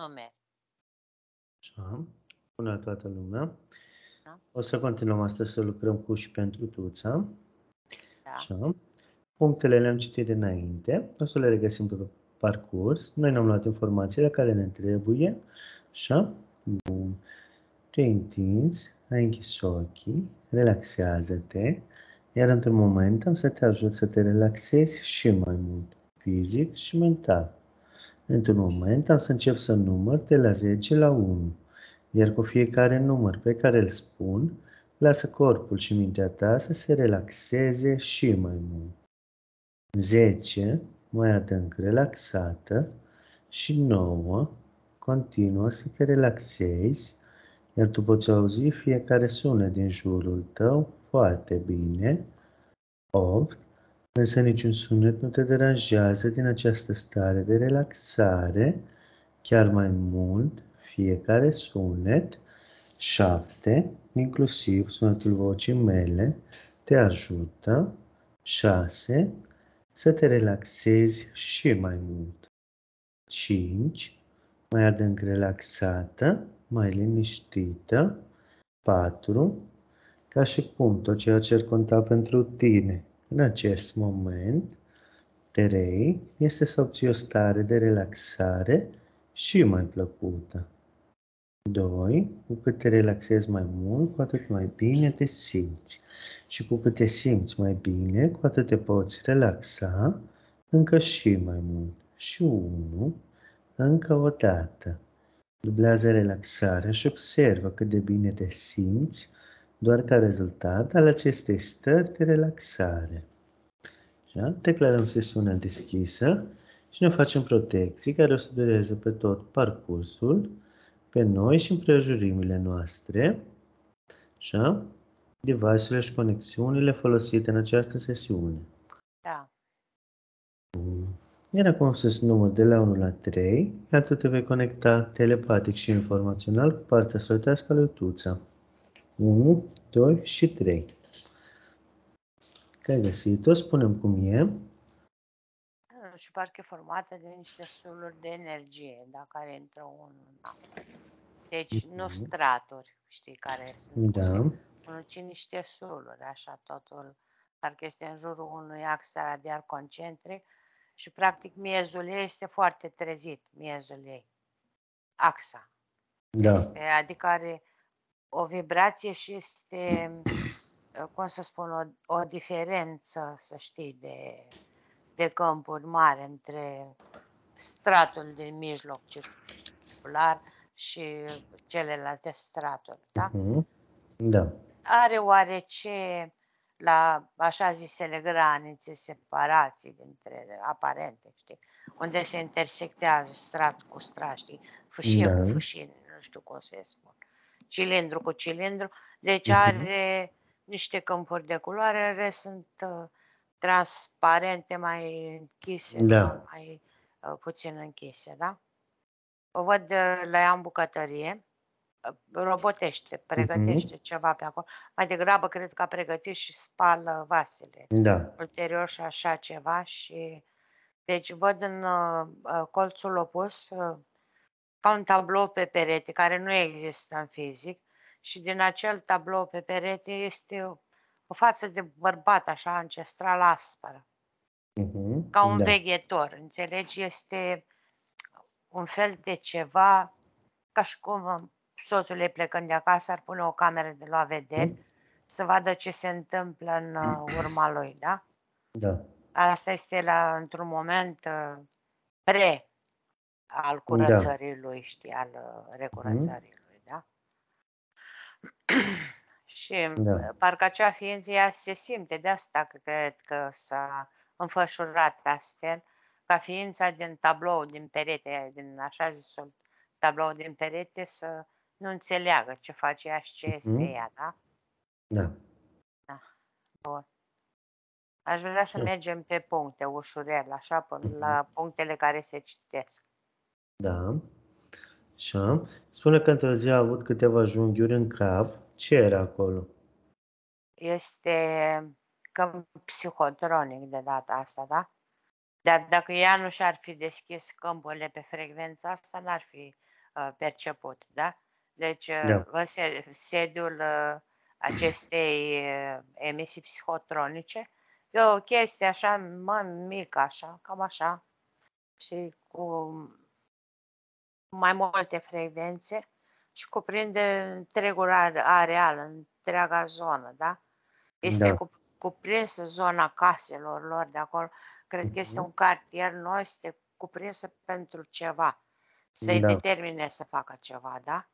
numeri. Așa. Bună toată lumea. Da. O să continuăm astăzi să lucrăm cu și pentru tuța. Da. Așa. Punctele le-am citit înainte. O să le regăsim pe parcurs. Noi ne-am luat informațiile care ne trebuie. Așa. Bun. Te întinzi, ai închis ochii, relaxează-te, iar într-un moment am să te ajut să te relaxezi și mai mult, fizic și mental. Într-un moment am să încep să număr de la 10 la 1, iar cu fiecare număr pe care îl spun, lasă corpul și mintea ta să se relaxeze și mai mult. 10, mai adânc relaxată, și 9, continuă să te relaxezi, iar tu poți auzi fiecare sunet din jurul tău foarte bine. 8, însă niciun sunet nu te deranjează din această stare de relaxare, chiar mai mult, fiecare sunet, 7, inclusiv sunetul vocii mele, te ajută, 6, să te relaxezi și mai mult. 5, mai adânc relaxată, mai liniștită. 4, ca și cum tot ceea ce ar conta pentru tine în acest moment, 3 este să obții o stare de relaxare și mai plăcută. 2. Cu cât te relaxezi mai mult, cu atât mai bine te simți. Și cu cât te simți mai bine, cu atât te poți relaxa încă și mai mult. Și 1. Încă o dată. Dublează relaxarea și observă cât de bine te simți doar ca rezultat al acestei stări de relaxare. Da? Declarăm sesiunea deschisă și ne facem protecții care o să dureze pe tot parcursul, pe noi și împrejurimile noastre, așa, device-urile și conexiunile folosite în această sesiune. Da. Iar acum să număr de la 1 la 3, iar tu te vei conecta telepatic și informațional cu partea sălătească a lui Tuța. 1, 2 și 3. Că ai găsit-o, spunem cum e. Și parcă e formată de niște soluri de energie, da, care intră unul în altul. Deci nu Mhm. straturi, știi, care sunt Da. puse unul, ci niște soluri, așa, totul, parcă este în jurul unui ax radial concentric și practic miezul ei este foarte trezit, miezul ei, axa. Da. Este, adică are o vibrație și este, cum să spun, o, o diferență, să știi, de, de câmpuri mari între stratul din mijloc circular și celelalte straturi, da? Mhm. Da. Are oarece la așa zisele granițe, separații dintre aparente, știi, unde se intersectează strat cu strat, știi, fâșie Da. cu fâșie, nu știu cum să spun, cilindru cu cilindru, deci Mhm. are niște câmpuri de culoare, care sunt uh, transparente, mai închise Da. sau mai uh, puțin închise, da? O văd uh, la ea în bucătărie, uh, robotește, pregătește ceva pe acolo. Mai degrabă cred că a pregătit și spală vasele Da. ulterior și așa ceva și deci văd în uh, uh, colțul opus uh, ca un tablou pe perete care nu există în fizic și din acel tablou pe perete este o, o față de bărbat așa ancestral aspră, Mhm. ca un da. veghetor, înțelegi? Este un fel de ceva ca și cum uh, soțul ei plecând de acasă ar pune o cameră de la vederi să vadă ce se întâmplă în uh, urma lui, da? Da. Asta este la, într-un moment uh, pre al curățării lui, știi, al uh, recurățării lui, da? Și Da. uh, parcă acea ființă ea se simte, de asta că cred că s-a înfășurat astfel, ca ființa din tablou, din perete, din așa zisul tablou din perete să nu înțeleagă ce face ea și ce este Mhm. ea, da? Da. Bun. Aș vrea să Da. mergem pe puncte ușurel, așa, până Mhm. la punctele care se citesc. Da. Așa. Spune că într-o zi a avut câteva junghiuri în cap. Ce era acolo? Este câmp psihotronic de data asta, da? Dar dacă ea nu și-ar fi deschis câmpurile pe frecvența asta, n-ar fi uh, perceput, da? Deci, uh, Da. se- sediul uh, acestei uh, emisii psihotronice e o chestie așa, mă, mică, așa, cam așa, și cu mai multe frecvențe și cuprinde întregul are- areal, întreaga zonă, da? Este Da. cu, cuprinsă zona caselor lor de acolo. Cred că este Mhm. un cartier nou, este cuprinsă pentru ceva. Să-i Da. determine să facă ceva, da?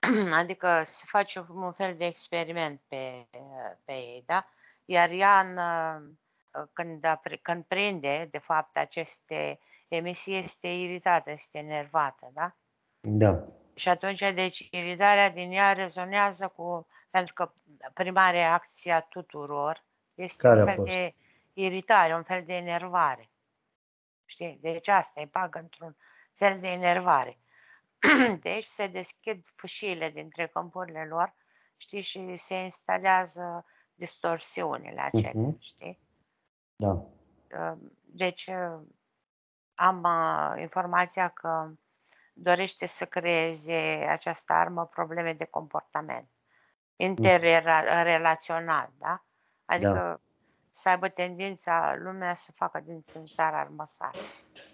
Adică se face un fel de experiment pe, pe ei, da? Iar ea, în, uh, când, apre- când prinde, de fapt, aceste emisii, este iritată, este enervată, da? Da. Și atunci, deci, iritarea din ea rezonează cu, pentru că prima reacție a tuturor este Care un a fel fost? de iritare, un fel de enervare. Știi? Deci asta îi bagă într-un fel de enervare. Deci se deschid fâșiile dintre câmpurile lor, știi, și se instalează distorsiunile acelea, Mhm. știi? Da. Uh, Deci uh, am uh, informația că dorește să creeze această armă probleme de comportament interrelațional, da? Adică să aibă tendința lumea să facă din țânțar armăsar,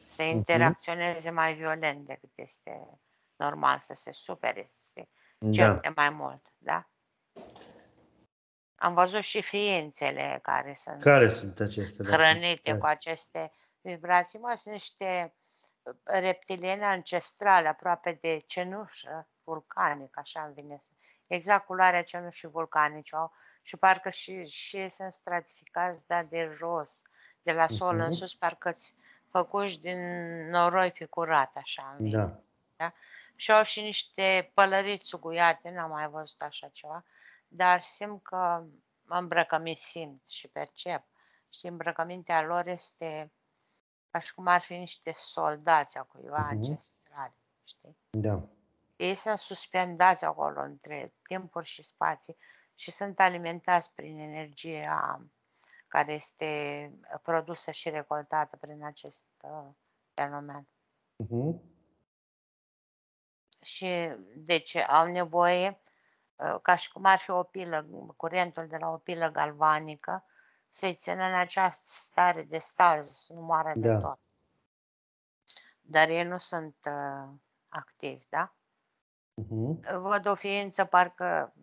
să interacționeze mai violent decât este normal, să se supere, să se Da. certe mai mult, da? Am văzut și ființele care sunt Care sunt acestea? dacă- hrănite Care? cu aceste vibrații. Mă, sunt niște uh, reptiliene ancestrale, aproape de cenușă vulcanic, așa îmi vine să... Exact culoarea cenușii vulcanice au și parcă și, și ei sunt stratificați, dar de jos, de la sol în Mhm. sus, parcă făcuși din noroi picurat, așa îmi vine. Da. Și au și niște pălăriți suguiate, n-am mai văzut așa ceva, dar simt că îmbrăcăminte simt și percep. Și îmbrăcămintea lor este ca și cum ar fi niște soldați a cuiva Mhm. ancestrali, știi? Da. Ei sunt suspendați acolo între timpuri și spații și sunt alimentați prin energia care este produsă și recoltată prin acest uh, fenomen. Mhm. Și deci au nevoie, uh, ca și cum ar fi o pilă, curentul de la o pilă galvanică, să-i țină în această stare de staz, nu moară de Da. tot. Dar ei nu sunt uh, activi, da? Mhm. Văd o ființă parcă,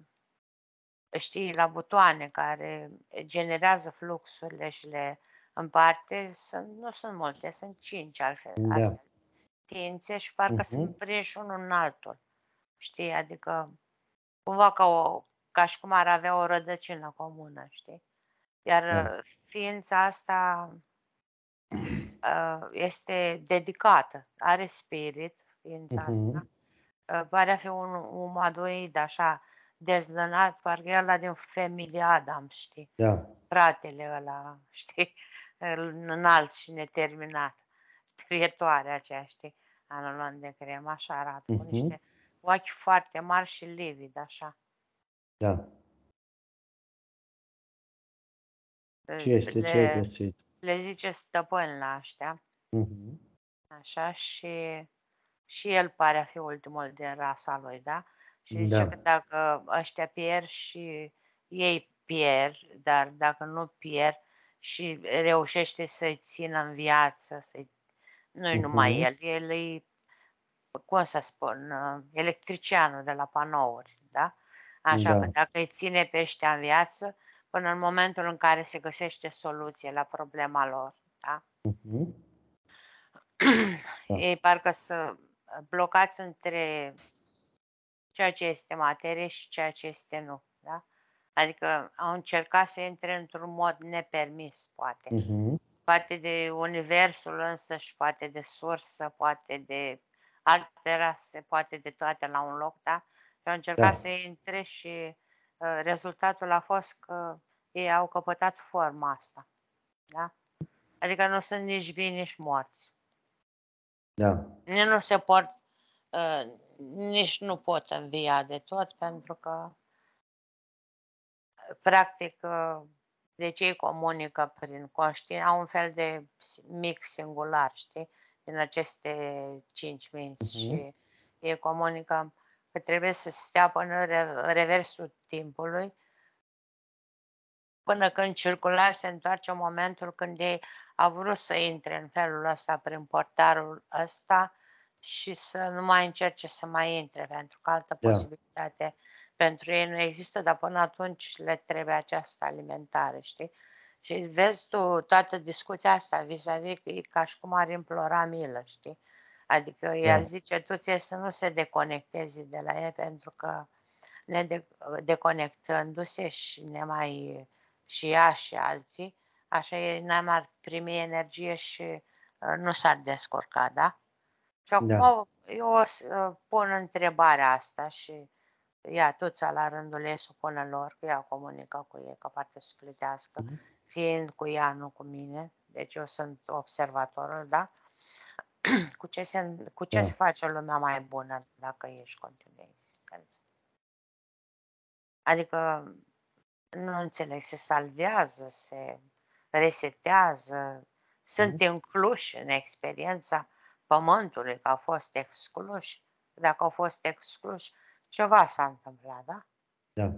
știi, la butoane care generează fluxurile și le împarte, sunt, nu sunt multe, sunt cinci altfel, Da. astfel ființe și parcă Mhm. sunt prinși unul în altul. Știi, adică cumva ca, o, ca și cum ar avea o rădăcină comună, știi? Iar Da. uh, ființa asta uh, este dedicată, are spirit, ființa Mhm. asta. Uh, Pare a fi un umanoid așa dezlănat, parcă e ăla din familia Adam, știi? Da. Fratele ăla, știi? Înalt și neterminat. Spiritoare aceea, știi? Anulon de crem, așa arată, cu Mhm. Niște ochi foarte mari și livid, așa. Da. Ce este? Ce ai Le, găsit? le zice stăpân la ăștia, Mhm. așa, și, și el pare a fi ultimul din rasa lui, da? Și zice Da. că dacă ăștia pierd și ei pierd, dar dacă nu pierd și reușește să-i țină în viață, să-i... nu-i numai Mhm. el, el e, cum să spun, uh, electricianul de la panouri, da? Așa Da. că dacă îi ține pe ăștia în viață, până în momentul în care se găsește soluție la problema lor, da? Mhm. Da. Ei parcă să blocați între ceea ce este materie și ceea ce este nu, da? Adică au încercat să intre într-un mod nepermis, poate. Mhm. Poate de universul însăși, poate de sursă, poate de alte rase, poate de toate la un loc, da? Și au încercat Da. să intre și uh, rezultatul a fost că ei au căpătat forma asta, da? Adică nu sunt nici vii, nici morți. Da. Nici nu se pot, uh, nici nu pot învia de tot, pentru că, practic, uh, Deci ei comunică prin conștient, au un fel de mic singular, știi? Din aceste cinci minți uh-huh. și ei comunică că trebuie să stea până reversul timpului, până când circula se întoarce momentul când ei au vrut să intre în felul ăsta prin portarul ăsta și să nu mai încerce să mai intre, pentru că altă da. posibilitate pentru ei nu există, dar până atunci le trebuie această alimentare, știi? Și vezi tu toată discuția asta vis-a-vis că e ca și cum ar implora milă, știi? Adică da. iar zice tu ție să nu se deconecteze de la ei pentru că ne de, deconectându-se și ne mai și ea și alții, așa ei n-ar primi energie și uh, nu s-ar descurca, da? Și acum da. eu o să uh, pun întrebarea asta și ea toți la rândul ei să pună lor, că ea comunică cu ei ca parte sufletească, mm-hmm. Fiind cu ea, nu cu mine, deci eu sunt observatorul, da? cu ce, se, cu ce da. se face lumea mai bună dacă ești continuă existență. Adică, nu înțeleg, se salvează, se resetează, sunt mm-hmm. incluși în experiența pământului, că au fost excluși. Dacă au fost excluși, ceva s-a întâmplat, da? Da.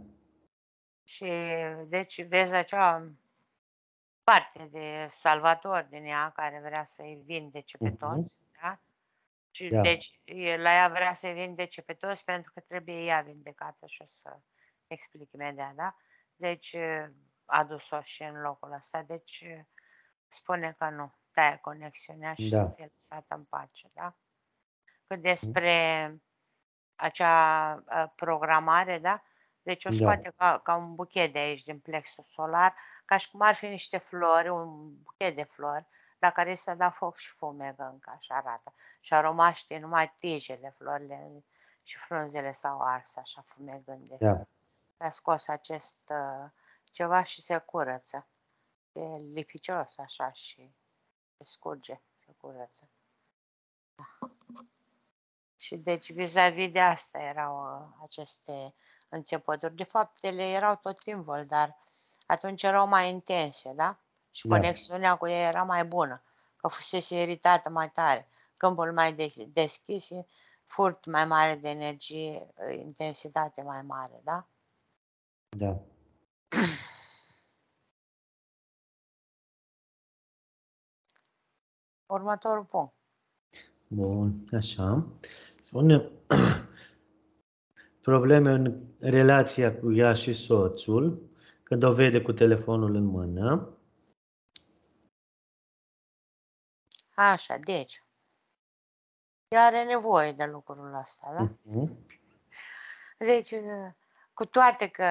Și deci vezi acea parte de salvator din ea care vrea să-i vindece pe uh-huh. toți, da? Și da. deci la ea vrea să-i vindece pe toți pentru că trebuie ea vindecată și o să explic imediat, da? Deci a dus-o și în locul ăsta, deci spune că nu, taie conexiunea și da. să fie lăsată în pace, da? Cât despre acea programare, da? Deci o da. scoate da. ca, ca un buchet de aici, din plexul solar, ca și cum ar fi niște flori, un buchet de flori, la care să da foc și fumegă încă, așa arată. Și aroma știi, numai tijele, florile și frunzele s-au ars, așa fumegând. Deci da. a scos acest uh, ceva și se curăță. E lipicios așa și se scurge, se curăță. Da. Și deci vis-a-vis de asta erau uh, aceste înțepături. De fapt, ele erau tot timpul, dar atunci erau mai intense, da? Și da. conexiunea cu ei era mai bună, că fusese iritată mai tare. Câmpul mai de- deschis, furt mai mare de energie, uh, intensitate mai mare, da? Da. Următorul punct. Bun, așa. Spune probleme în relația cu ea și soțul, când o vede cu telefonul în mână. Așa, deci, ea are nevoie de lucrul ăsta, da? Uh-huh. Deci, cu toate că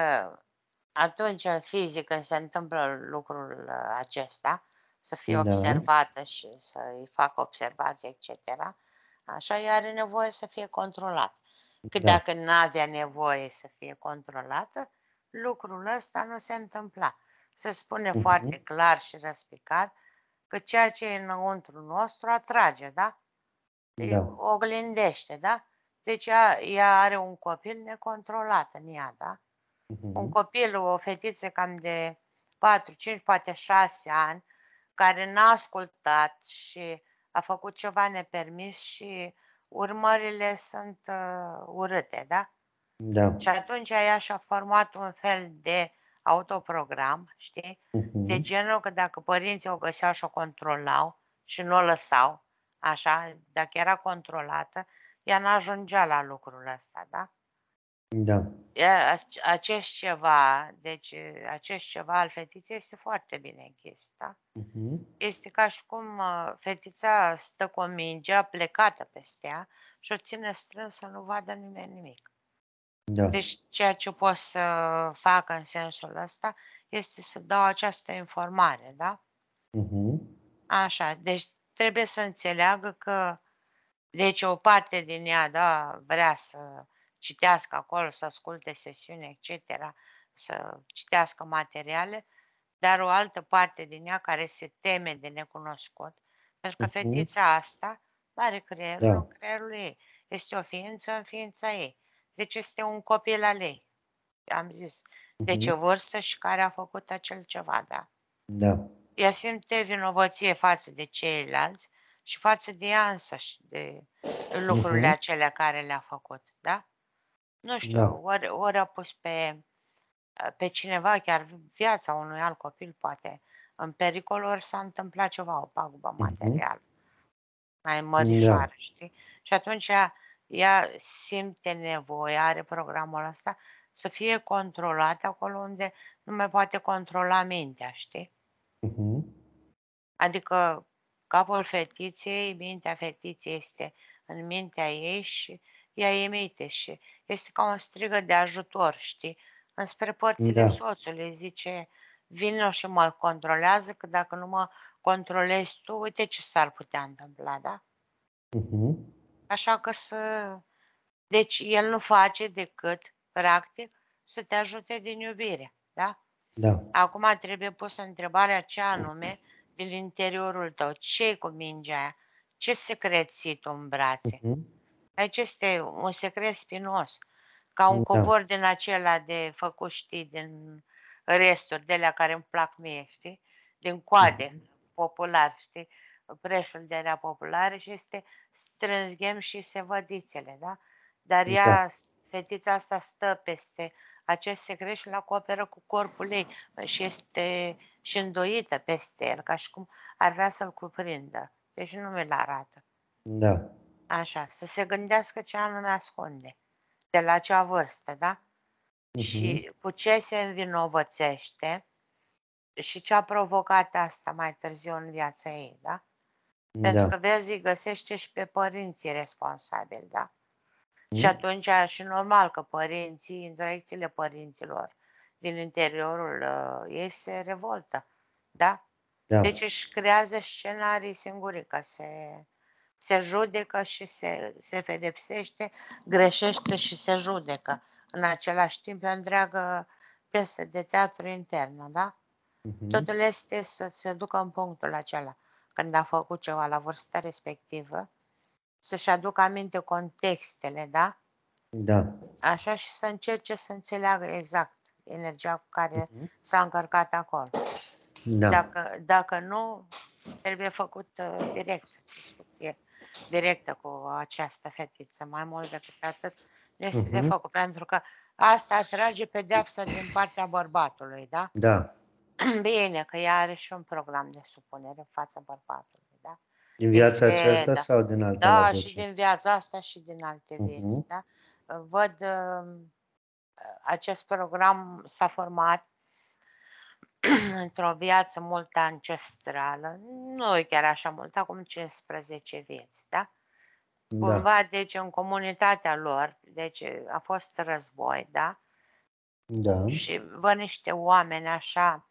atunci în fizică se întâmplă lucrul acesta, să fie da. observată și să-i facă observații, etc., Așa, ea are nevoie să fie controlat. Că da. dacă nu avea nevoie să fie controlată, lucrul ăsta nu se întâmpla. Se spune uh-huh. foarte clar și răspicat că ceea ce e înăuntru nostru atrage, da? da. Oglindește, da? Deci ea, ea are un copil necontrolat în ea, da? Uh-huh. Un copil, o fetiță cam de 4, 5, poate 6 ani, care n-a ascultat și a făcut ceva nepermis și urmările sunt uh, urâte, da? Da. Și atunci ea și-a format un fel de autoprogram, știi? Uh-huh. De genul că dacă părinții o găseau și o controlau și nu o lăsau, așa, dacă era controlată, ea n-ajungea la lucrul ăsta, da? Da. Acest ceva, deci acest ceva al fetiței este foarte bine închis, da? Uh-huh. Este ca și cum uh, fetița stă cu o mingea plecată peste ea și o ține strâns să nu vadă nimeni nimic. Da. Deci ceea ce pot să fac în sensul ăsta este să dau această informare, da? Uh-huh. Așa, deci trebuie să înțeleagă că deci o parte din ea, da, vrea să citească acolo, să asculte sesiuni, etc., să citească materiale, dar o altă parte din ea care se teme de necunoscut, pentru că uh-huh. fetița asta are creierul da. în creierul ei. Este o ființă în ființa ei. Deci este un copil al ei. Am zis, de ce Mhm. vârstă și care a făcut acel ceva, da? Da. Ea simte vinovăție față de ceilalți și față de ea însăși, de lucrurile Mhm. acelea care le-a făcut, da? Nu știu, Da. ori, ori a pus pe, pe cineva, chiar viața unui alt copil, poate, în pericol, ori s-a întâmplat ceva, o pagubă Mhm. materială mai Da. mărișoară, știi? Și atunci ea, ea simte nevoia, are programul ăsta, să fie controlat acolo unde nu mai poate controla mintea, știi? Mhm. Adică capul fetiței, mintea fetiței este în mintea ei și ea emite și este ca un strigă de ajutor, știi? Înspre părțile Da. soțului, zice, vină și mă controlează, că dacă nu mă controlezi tu, uite ce s-ar putea întâmpla, da? Mhm. Așa că să... Deci el nu face decât, practic, să te ajute din iubire, da? Da. Acum trebuie pusă întrebarea ce anume din interiorul tău. ce cu mingea aia? Ce secret ții tu în brațe? Mhm. Aici este un secret spinos, ca un Da. covor din acela de făcut, știi, din resturi, de alea care îmi plac mie, știi? Din coade, popular, știi? Preșul de alea populare și este strâns ghem și se văd dițele, da? Dar Da. ea, fetița asta stă peste acest secret și îl acoperă cu corpul ei și este și îndoită peste el, ca și cum ar vrea să-l cuprindă. Deci nu mi-l arată. Da. Așa, să se gândească ce anume ascunde, de la acea vârstă, da? Mhm. Și cu ce se învinovățește și ce a provocat asta mai târziu în viața ei, da? Pentru Da. că, vezi, îi găsește și pe părinții responsabili, da? Și Mhm. atunci, și normal că părinții, introiecțiile părinților din interiorul uh, ei se revoltă, da? Da. Deci își creează scenarii singurică, se, se judecă și se, se pedepsește, greșește și se judecă. În același timp, e o întreagă piesă de teatru internă, da? Mhm. Totul este să se ducă în punctul acela, când a făcut ceva la vârsta respectivă, să-și aducă aminte contextele, da? Da. Așa și să încerce să înțeleagă exact energia cu care Mhm. s-a încărcat acolo. Da. Dacă, dacă nu, trebuie făcut uh, direct, discuție directă cu această fetiță. Mai mult decât atât, nu este de Mhm. făcut, pentru că asta atrage pedeapsa din partea bărbatului, da? Da. Bine, că ea are și un program de supunere în fața bărbatului, da? Din viața Este- aceasta da. sau din alta Da, la și din viața asta și din alte vieți, Mhm. da? Văd uh, acest program s-a format într-o viață mult ancestrală, nu e chiar așa mult, acum 15 vieți, da? Da. Cumva, deci, în comunitatea lor, deci a fost război, da? Da. Și văd niște oameni așa,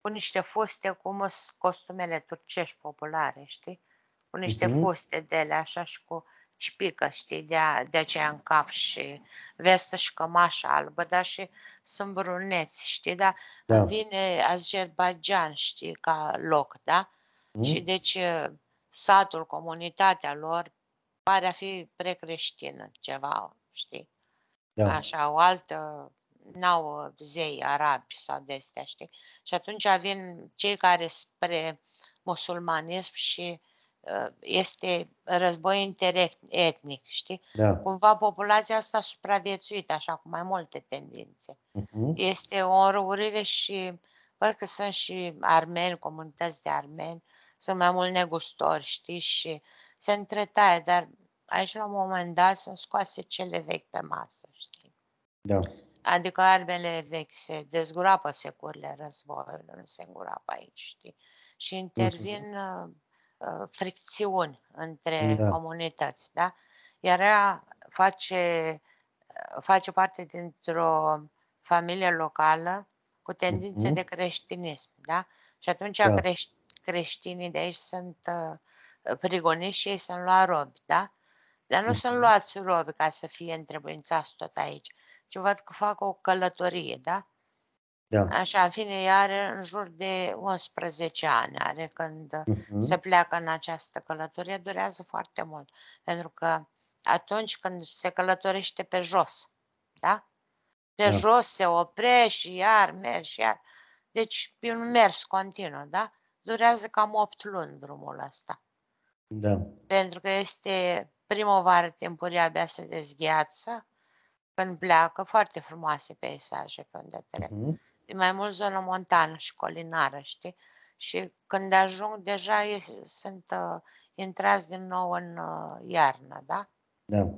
cu niște fuste, cum sunt costumele turcești populare, știi? Cu niște Mhm. fuste de ele așa și cu cipică, știi, de, a, de aceea în cap și vestă și cămașă albă, dar și sunt bruneți, știi, da? Da. Îmi vine Azerbaijan, știi, ca loc, da? Și Mhm. deci uh, satul, comunitatea lor pare a fi precreștină, ceva, știi? Da. Așa, o altă, n-au uh, zei arabi sau de astea, știi? Și atunci vin cei care spre musulmanism și uh, este război interetnic, știi? Da. Cumva populația asta a supraviețuit așa cu mai multe tendințe. Mhm. Este o înrăurire și văd că sunt și armeni, comunități de armeni, sunt mai mult negustori, știi, și se întretaie, dar aici la un moment dat sunt scoase cele vechi pe masă, știi? Da. Adică armele vechi se dezgroapă securile războiului, nu se îngroapă aici, știi? Și intervin uh, uh, fricțiuni între Da. comunități, da? Iar ea face, uh, face parte dintr-o familie locală cu tendințe Mhm. de creștinism, da? Și atunci Da. creș- creștinii de aici sunt uh, prigoniți și ei sunt luați robi, da? Dar nu sunt Mhm. luați robi ca să fie întrebuințați tot aici, ci văd că fac o călătorie, da? Da. Așa, în fine, ea are în jur de 11 ani, are când Mhm. se pleacă în această călătorie, durează foarte mult. Pentru că atunci când se călătorește pe jos, da? Pe Da. jos se oprește și iar mergi și iar. Deci e un mers continuu, da? Durează cam 8 luni drumul ăsta. Da. Pentru că este primăvară timpurie, abia se dezgheață. Când pleacă, foarte frumoase peisaje pe unde trec. Mhm. E mai mult zonă montană și colinară, știi? Și când ajung, deja e, sunt uh, intrați din nou în uh, iarnă, da? Da.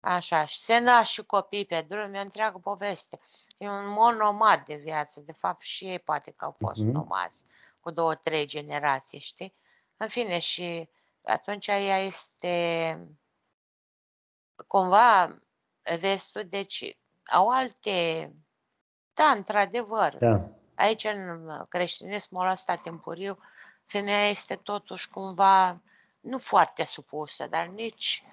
Așa, și se nasc și copii pe drum, e o întreagă poveste. E un mod nomad de viață, de fapt și ei poate că au fost Mhm. nomazi, cu două, trei generații, știi? În fine, și atunci ea este cumva vestul, deci au alte, da, într-adevăr, Da. aici în creștinismul ăsta timpuriu, femeia este totuși cumva nu foarte supusă, dar nici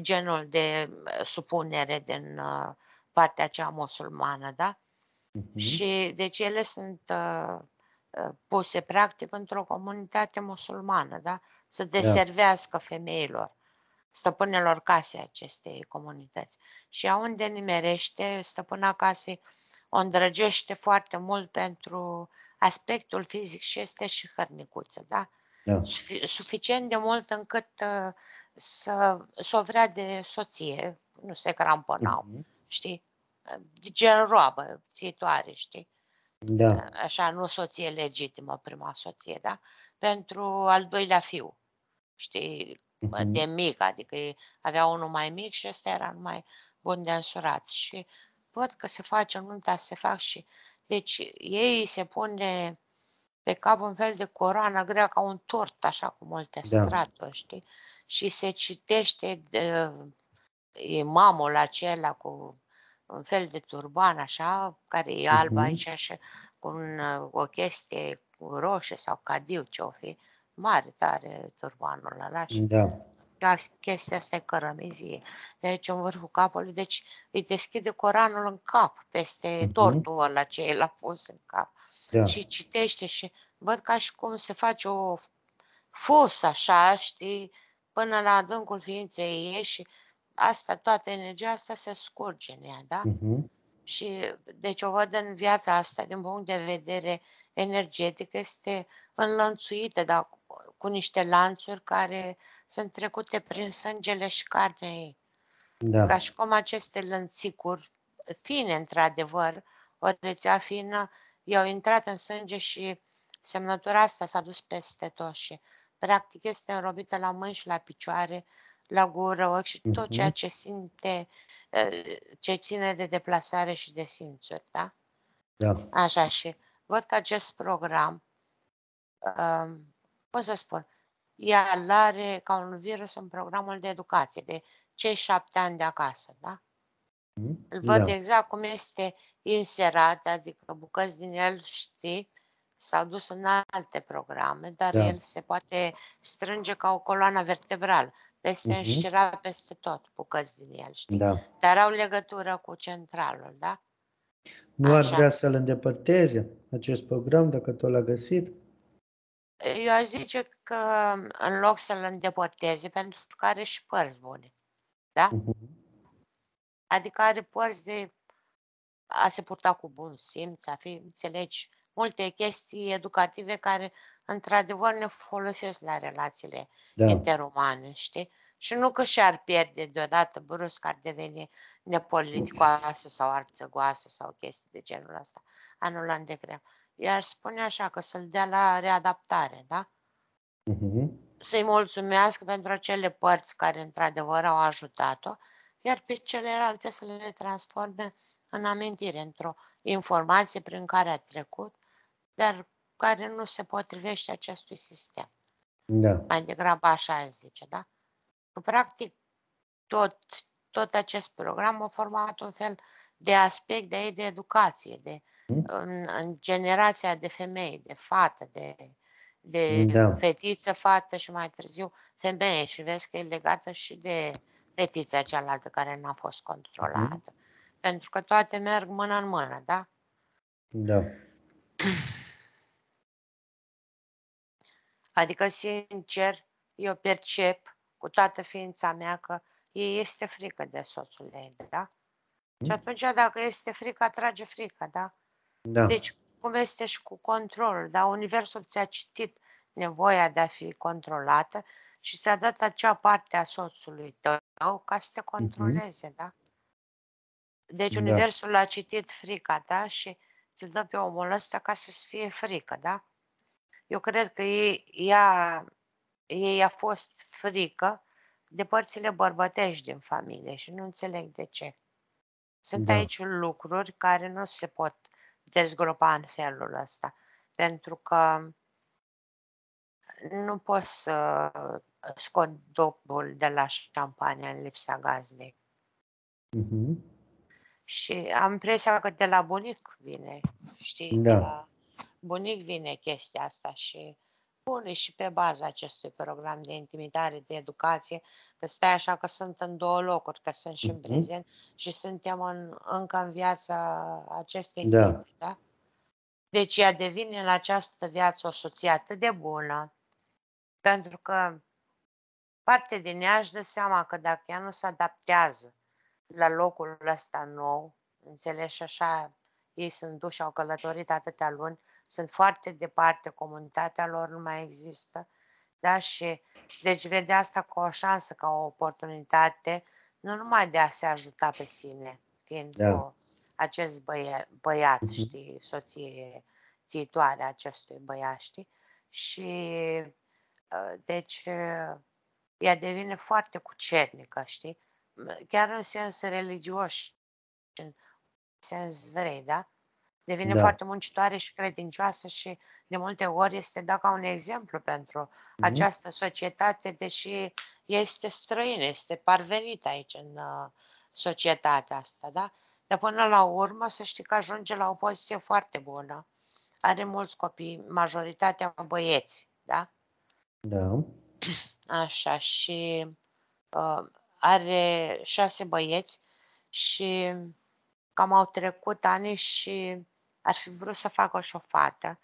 genul de uh, supunere din uh, partea cea musulmană, da? Mhm. Și deci ele sunt uh, uh, puse practic într-o comunitate musulmană, da? Să deservească femeilor, stăpânelor casei acestei comunități. Și ea unde nimerește, stăpâna casei o îndrăgește foarte mult pentru aspectul fizic și este și hărnicuță, da? Da. Sufi- suficient de mult încât uh, să, să o vrea de soție, nu se crampănau, Mhm. știi? De gen roabă, țitoare, știi? Da. Așa, nu soție legitimă, prima soție, da? Pentru al doilea fiu, știi? Mhm. De mic, adică ei avea unul mai mic și ăsta era numai bun de însurat. Și văd că se face nunta, se fac și... Deci ei se pune pe cap un fel de coroană grea ca un tort, așa cu multe Da. straturi, știi? Și se citește de imamul acela cu un fel de turban așa, care e alb Mhm. aici și cu un, o chestie roșie sau cadiu ce-o fi, mare tare turbanul ăla și Da. Da, chestia asta e cărămizie. Deci în vârful capului, deci îi deschide Coranul în cap, peste Mhm. tortul ăla ce el a pus în cap. Da. Și citește și văd ca și cum se face o fus așa, știi, până la adâncul ființei ei și asta, toată energia asta se scurge în ea, da? Mhm. Și deci o văd în viața asta, din punct de vedere energetic, este înlănțuită, dar cu, cu niște lanțuri care sunt trecute prin sângele și carnea ei. Da. Ca și cum aceste lănțicuri fine, într-adevăr, o rețea fină, i-au intrat în sânge și semnătura asta s-a dus peste tot și practic este înrobită la mâini și la picioare, la gură, ochi și tot Mhm. ceea ce simte, eh, ce ține de deplasare și de simțuri, da? Da. Așa și văd că acest program, um, cum să spun, ea are ca un virus în programul de educație, de cei șapte ani de acasă, da? Mhm. Îl văd Da. exact cum este inserat, adică bucăți din el, știi, s-au dus în alte programe, dar Da. el se poate strânge ca o coloană vertebrală. Este Mhm. înșirat peste tot, bucăți din el, știi? Da. Dar au legătură cu centralul, da? Nu ar Așa. vrea să-l îndepărteze acest program dacă tot l-a găsit? Eu aș zice că în loc să-l îndepărteze, pentru că are și părți bune, da? Mhm. Adică are părți de a se purta cu bun simț, a fi, înțelegi, multe chestii educative care, într-adevăr, ne folosesc la relațiile Da. interumane, știi? Și nu că și-ar pierde deodată brusc, ar deveni nepoliticoasă sau arțăgoasă sau chestii de genul ăsta, anulant de greu. Iar spune așa că să-l dea la readaptare, da? Mhm. Să-i mulțumească pentru acele părți care într-adevăr au ajutat-o, iar pe celelalte să le transforme în amintire, într-o informație prin care a trecut, dar care nu se potrivește acestui sistem. Da. Mai degrabă așa aș zice, da? Că, practic, tot, tot acest program a format un fel de aspect de ei de educație, de, Mhm. în, în generația de femei, de fată, de, de Da. fetiță, fată și mai târziu femeie și vezi că e legată și de fetița cealaltă care n-a fost controlată. Pentru că toate merg mână în mână, da? Da. Adică, sincer, eu percep cu toată ființa mea că ei este frică de soțul ei, da? Și atunci, dacă este frică, atrage frica, da? Da. Deci, cum este și cu controlul, da? Universul ți-a citit nevoia de a fi controlată și ți-a dat acea parte a soțului tău ca să te controleze, mm-hmm. da? Deci Da. Universul a citit frica ta și ți-l dă pe omul ăsta ca să-ți fie frică, da? Eu cred că ei, ea, ei a fost frică de părțile bărbătești din familie și nu înțeleg de ce. Sunt Da. aici lucruri care nu se pot dezgropa în felul ăsta, pentru că nu pot să scot dopul de la șampanie în lipsa gazdei. Mhm. Și am impresia că de la bunic vine, știi? De Da. la bunic vine chestia asta și pune și pe baza acestui program de intimidare, de educație, că stai așa că sunt în două locuri, că sunt și în Mhm. prezent și suntem în, încă în viața acestei Da. fete, da? Deci ea devine în această viață o soție atât de bună, pentru că parte din ea își dă seama că dacă ea nu se adaptează la locul ăsta nou, înțelegi, și așa ei sunt duși, au călătorit atâtea luni, sunt foarte departe, comunitatea lor nu mai există, da? Și deci vede asta ca o șansă, ca o oportunitate, nu numai de a se ajuta pe sine, fiind Da. cu acest băia, băiat, Mhm. știi, soție țitoare acestui băiat, știi? Și uh, deci uh, ea devine foarte cucernică, știi? Chiar în sens religios, în sens vrei, da? Devine Da. foarte muncitoare și credincioasă și de multe ori este dat ca un exemplu pentru Mhm. această societate, deși ea este străină, este parvenită aici în uh, societatea asta, da? Dar până la urmă să știi că ajunge la o poziție foarte bună. Are mulți copii, majoritatea băieți, da? Da. Așa, și uh, are șase băieți și cam au trecut ani și ar fi vrut să facă și o fată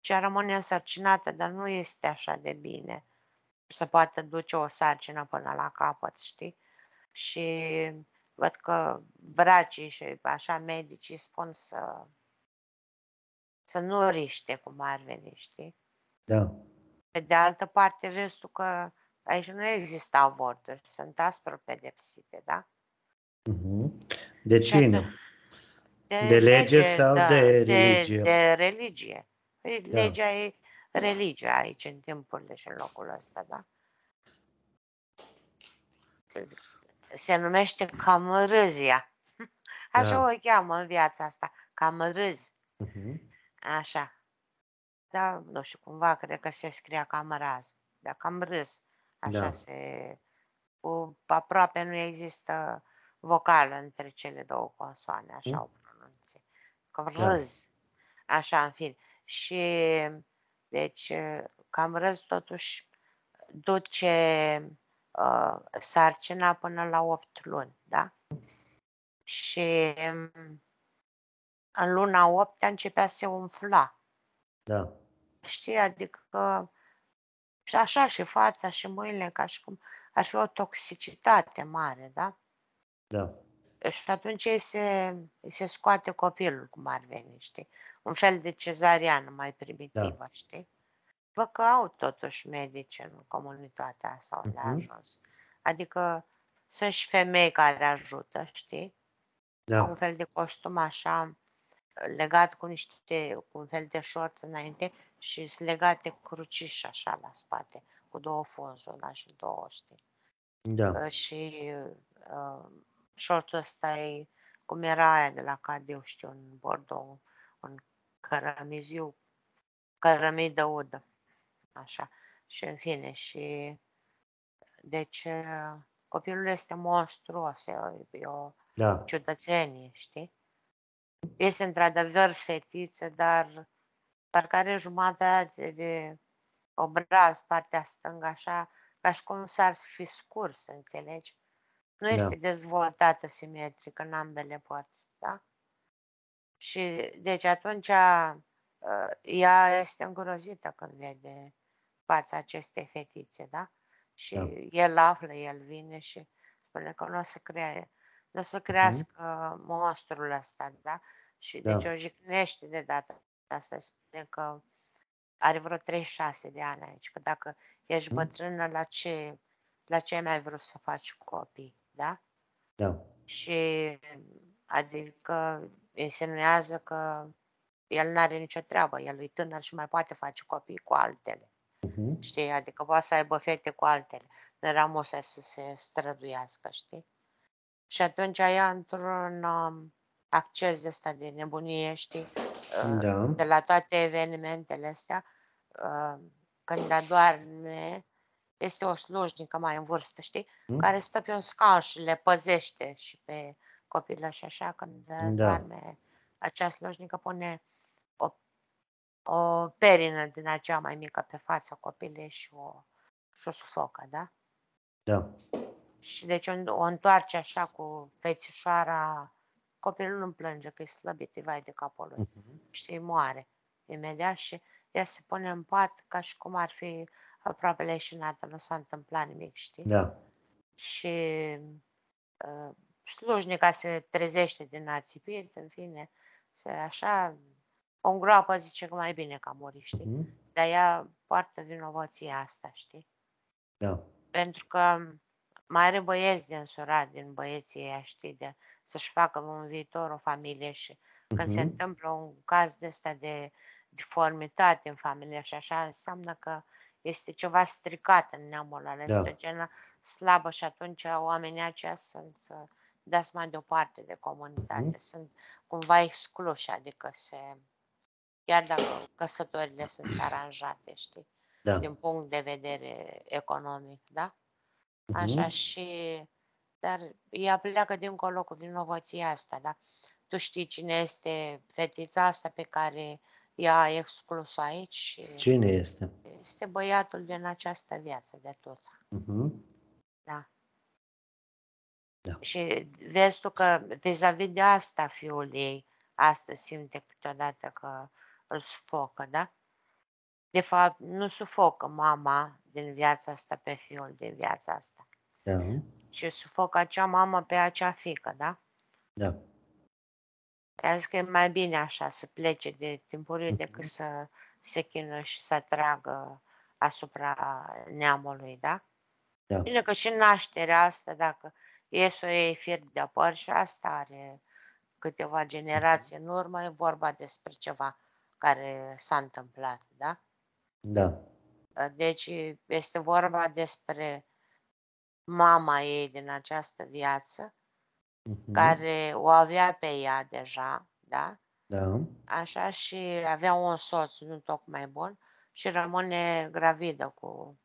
și ar rămâne însărcinată, dar nu este așa de bine să poată duce o sarcină până la capăt, știi? Și văd că vracii și așa medicii spun să să nu riște cum ar veni, știi? Da. Pe de altă parte, vezi tu că aici nu există avorturi, sunt aspru pedepsite, da? Mhm. De Și atunci- cine? De lege sau de religie? De, de religie. Păi Da. Legea e religia aici, în timpurile și în locul ăsta, da? Se numește camrâzia. Așa Da. o cheamă în viața asta, camrâz. Mhm. Așa. Da, nu știu, cumva cred că se scria cam raz, dar cam râs. Așa Da. se... Cu, aproape nu există vocală între cele două consoane, așa Mm. o pronunție. Cam Da. râs. Așa, în fine. Și, deci, cam râs totuși duce uh, sarcina până la 8 luni, da? Și mm, în luna 8 începea să se umfla. Da. Știi, adică și așa și fața și mâinile, ca și cum ar fi o toxicitate mare, da? Da. Și atunci îi se, îi se scoate copilul, cum ar veni, știi? Un fel de cezariană mai primitivă, știi? Vă că au totuși medici în comunitatea sau unde a Mhm. ajuns. Adică sunt și femei care ajută, știi? Au un Da. fel de costum așa legat cu niște, cu un fel de șorț înainte și sunt legate cruciși așa la spate, cu două funzuri, da, și două, știi? Da. Uh, Și uh, șorțul ăsta e cum era aia de la Cadeu, știu, un bordou, un cărămiziu, cărămidă udă, așa. Și în fine, și deci uh, copilul este monstruos, e o, e o Da. ciudățenie, știi? Este într-adevăr fetiță, dar parcă are jumătate de obraz, partea stângă, așa, ca și cum s-ar fi scurs, înțelegi? Nu Da. este dezvoltată simetric în ambele părți, da? Și deci atunci uh, ea este îngrozită când vede fața acestei fetițe, da? Și Da. el află, el vine și spune că nu o să crea nu o să Mhm. crească monstrul ăsta, da? Și Da. deci o jignește de data asta, spune că are vreo 36 de ani aici, că dacă ești Mhm. bătrână, la ce, la ce ai mai vrut să faci copii, da? Da. Și adică insinuează că el nu are nicio treabă, el e tânăr și mai poate face copii cu altele. Mhm. Știi? Adică poate să aibă fete cu altele. Nu era musai să se străduiască, știi? Și atunci ea într-un um, acces de ăsta de nebunie, știi? Uh, Da. De la toate evenimentele astea, uh, când adorme, este o slujnică mai în vârstă, știi? Mhm. Care stă pe un scaun și le păzește și pe copilă și așa, când Da. doarme, acea slujnică pune o, o perină din aceea mai mică pe fața copilei și o, și o sufocă, da? Da. Și deci o, o întoarce așa cu fețișoara, copilul nu plânge că e slăbit, e vai de capul lui, Mhm. știi, moare imediat și ea se pune în pat ca și cum ar fi aproape leșinată, nu s-a întâmplat nimic, știi? Da. Și uh, slujnica se trezește din ațipit, în fine, se așa, o îngroapă, zice că mai bine că a murit, știi? Mhm. Dar ea poartă vinovăția asta, știi? Da. Pentru că mai are băieți din surat, din băieții ăia, știi, de să-și facă un viitor, o familie și când se Mhm. întâmplă un caz de ăsta de deformitate în familie și așa, înseamnă că este ceva stricat în neamul ăla, Da. este o genă slabă și atunci oamenii aceia sunt uh, dați mai deoparte de comunitate, Mhm. sunt cumva excluși, adică se, chiar dacă căsătorile sunt aranjate, știi, Da. din punct de vedere economic, da? Așa Mhm. și, dar ea pleacă dincolo cu vinovăția asta, da? Tu știi cine este fetița asta pe care ea a exclus-o aici și Cine este? este băiatul din această viață de tuța, Mhm. da? Da. Și vezi tu că vis-a-vis de asta fiul ei astăzi simte câteodată că îl sufocă, da? De fapt, nu sufocă mama din viața asta pe fiul din viața asta, Da. ci sufocă acea mamă pe acea fică, da? Da. I-a zis că e mai bine așa să plece de timpuriu decât Mhm. să se chinuie și să tragă asupra neamului, da? Da. Bine că și nașterea asta, dacă e să o iei fir de apăr și asta are câteva generații în urmă, e vorba despre ceva care s-a întâmplat, da? Da. Deci este vorba despre mama ei din această viață, Mhm. care o avea pe ea deja, da? Da. Așa și avea un soț nu tocmai bun și rămâne gravidă cu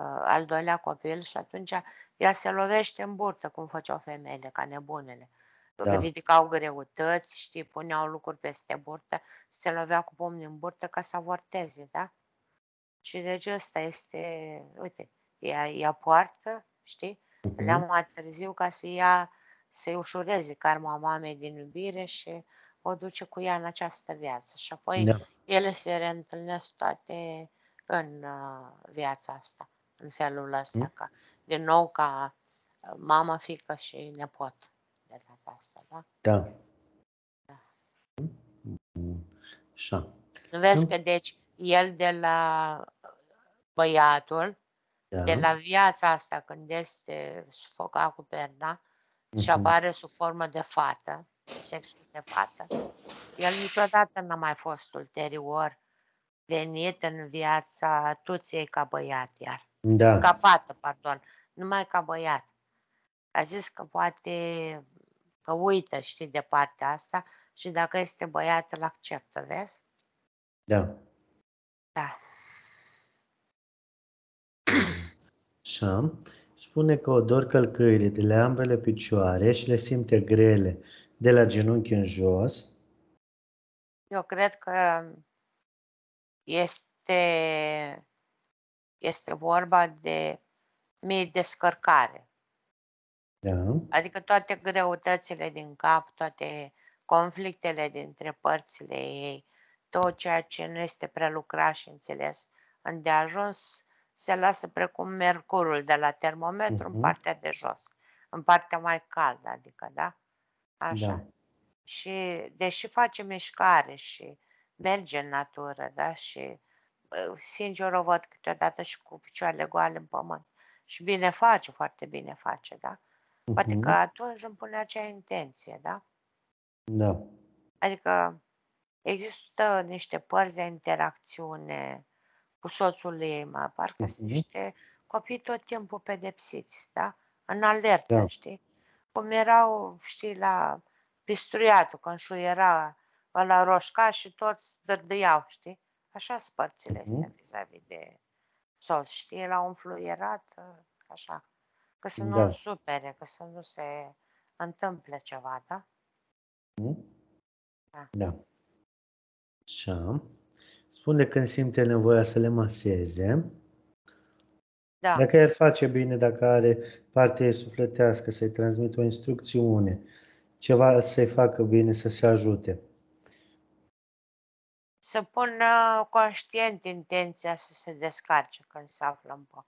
uh, al doilea copil și atunci ea se lovește în burtă, cum făceau femeile, ca nebunele. Da. Ridicau greutăți, știi, puneau lucruri peste burtă, se lovea cu pumnii în burtă ca să avorteze, da? Și deci ăsta este, uite, ea, ea poartă, știi, le-a Mhm. mai târziu ca să ia, să-i ușureze karma mamei din iubire și o duce cu ea în această viață. Și apoi Da. ele se reîntâlnesc toate în uh, viața asta, în felul ăsta, Mhm. ca, din nou ca uh, mamă, fică și nepot de data asta, da? Da. Așa. Nu vezi Nu? că deci el de la băiatul, Da. de la viața asta când este sufocat cu perna și Mhm. apare sub formă de fată, sexul de fată, el niciodată n-a mai fost ulterior venit în viața tuței ca băiat iar. Da. Ca fată, pardon, numai ca băiat. A zis că poate că uită, știi, de partea asta și dacă este băiat îl acceptă, vezi? Da. Da. Așa. Spune că o dor călcăile de la ambele picioare și le simte grele de la genunchi în jos. Eu cred că este, este vorba de mie descărcare. Da. Adică toate greutățile din cap, toate conflictele dintre părțile ei, tot ceea ce nu este prelucrat și înțeles îndeajuns, se lasă precum mercurul de la termometru în Mhm. partea de jos. în partea mai caldă, adică, da? Așa. Da. Și deși face mișcare și merge în natură, da? Și sincer o văd câteodată și cu picioarele goale în pământ. Și bine face, foarte bine face, da? Poate că Mhm. atunci îmi pune acea intenție, da? Da. Adică există niște părți de interacțiune cu soțul ei, mă, parcă sunt Mhm. niște copii tot timpul pedepsiți, da? În alertă, Da. știi? Cum erau, știi, la pistruiatul, când șuiera ăla roșca și toți dârdâiau, știi? Așa sunt părțile astea Mhm. vis-a-vis de soț, știi? El a înfluierat, ă, așa, că să nu Da. îl supere, că să nu se întâmple ceva, da? Mhm. Da. Da. Așa. Spune când simte nevoia să le maseze. Da. Dacă ar face bine, dacă are parte sufletească, să-i transmită o instrucțiune, ceva să-i facă bine, să se ajute. Să pună conștient intenția să se descarce când se află în pă-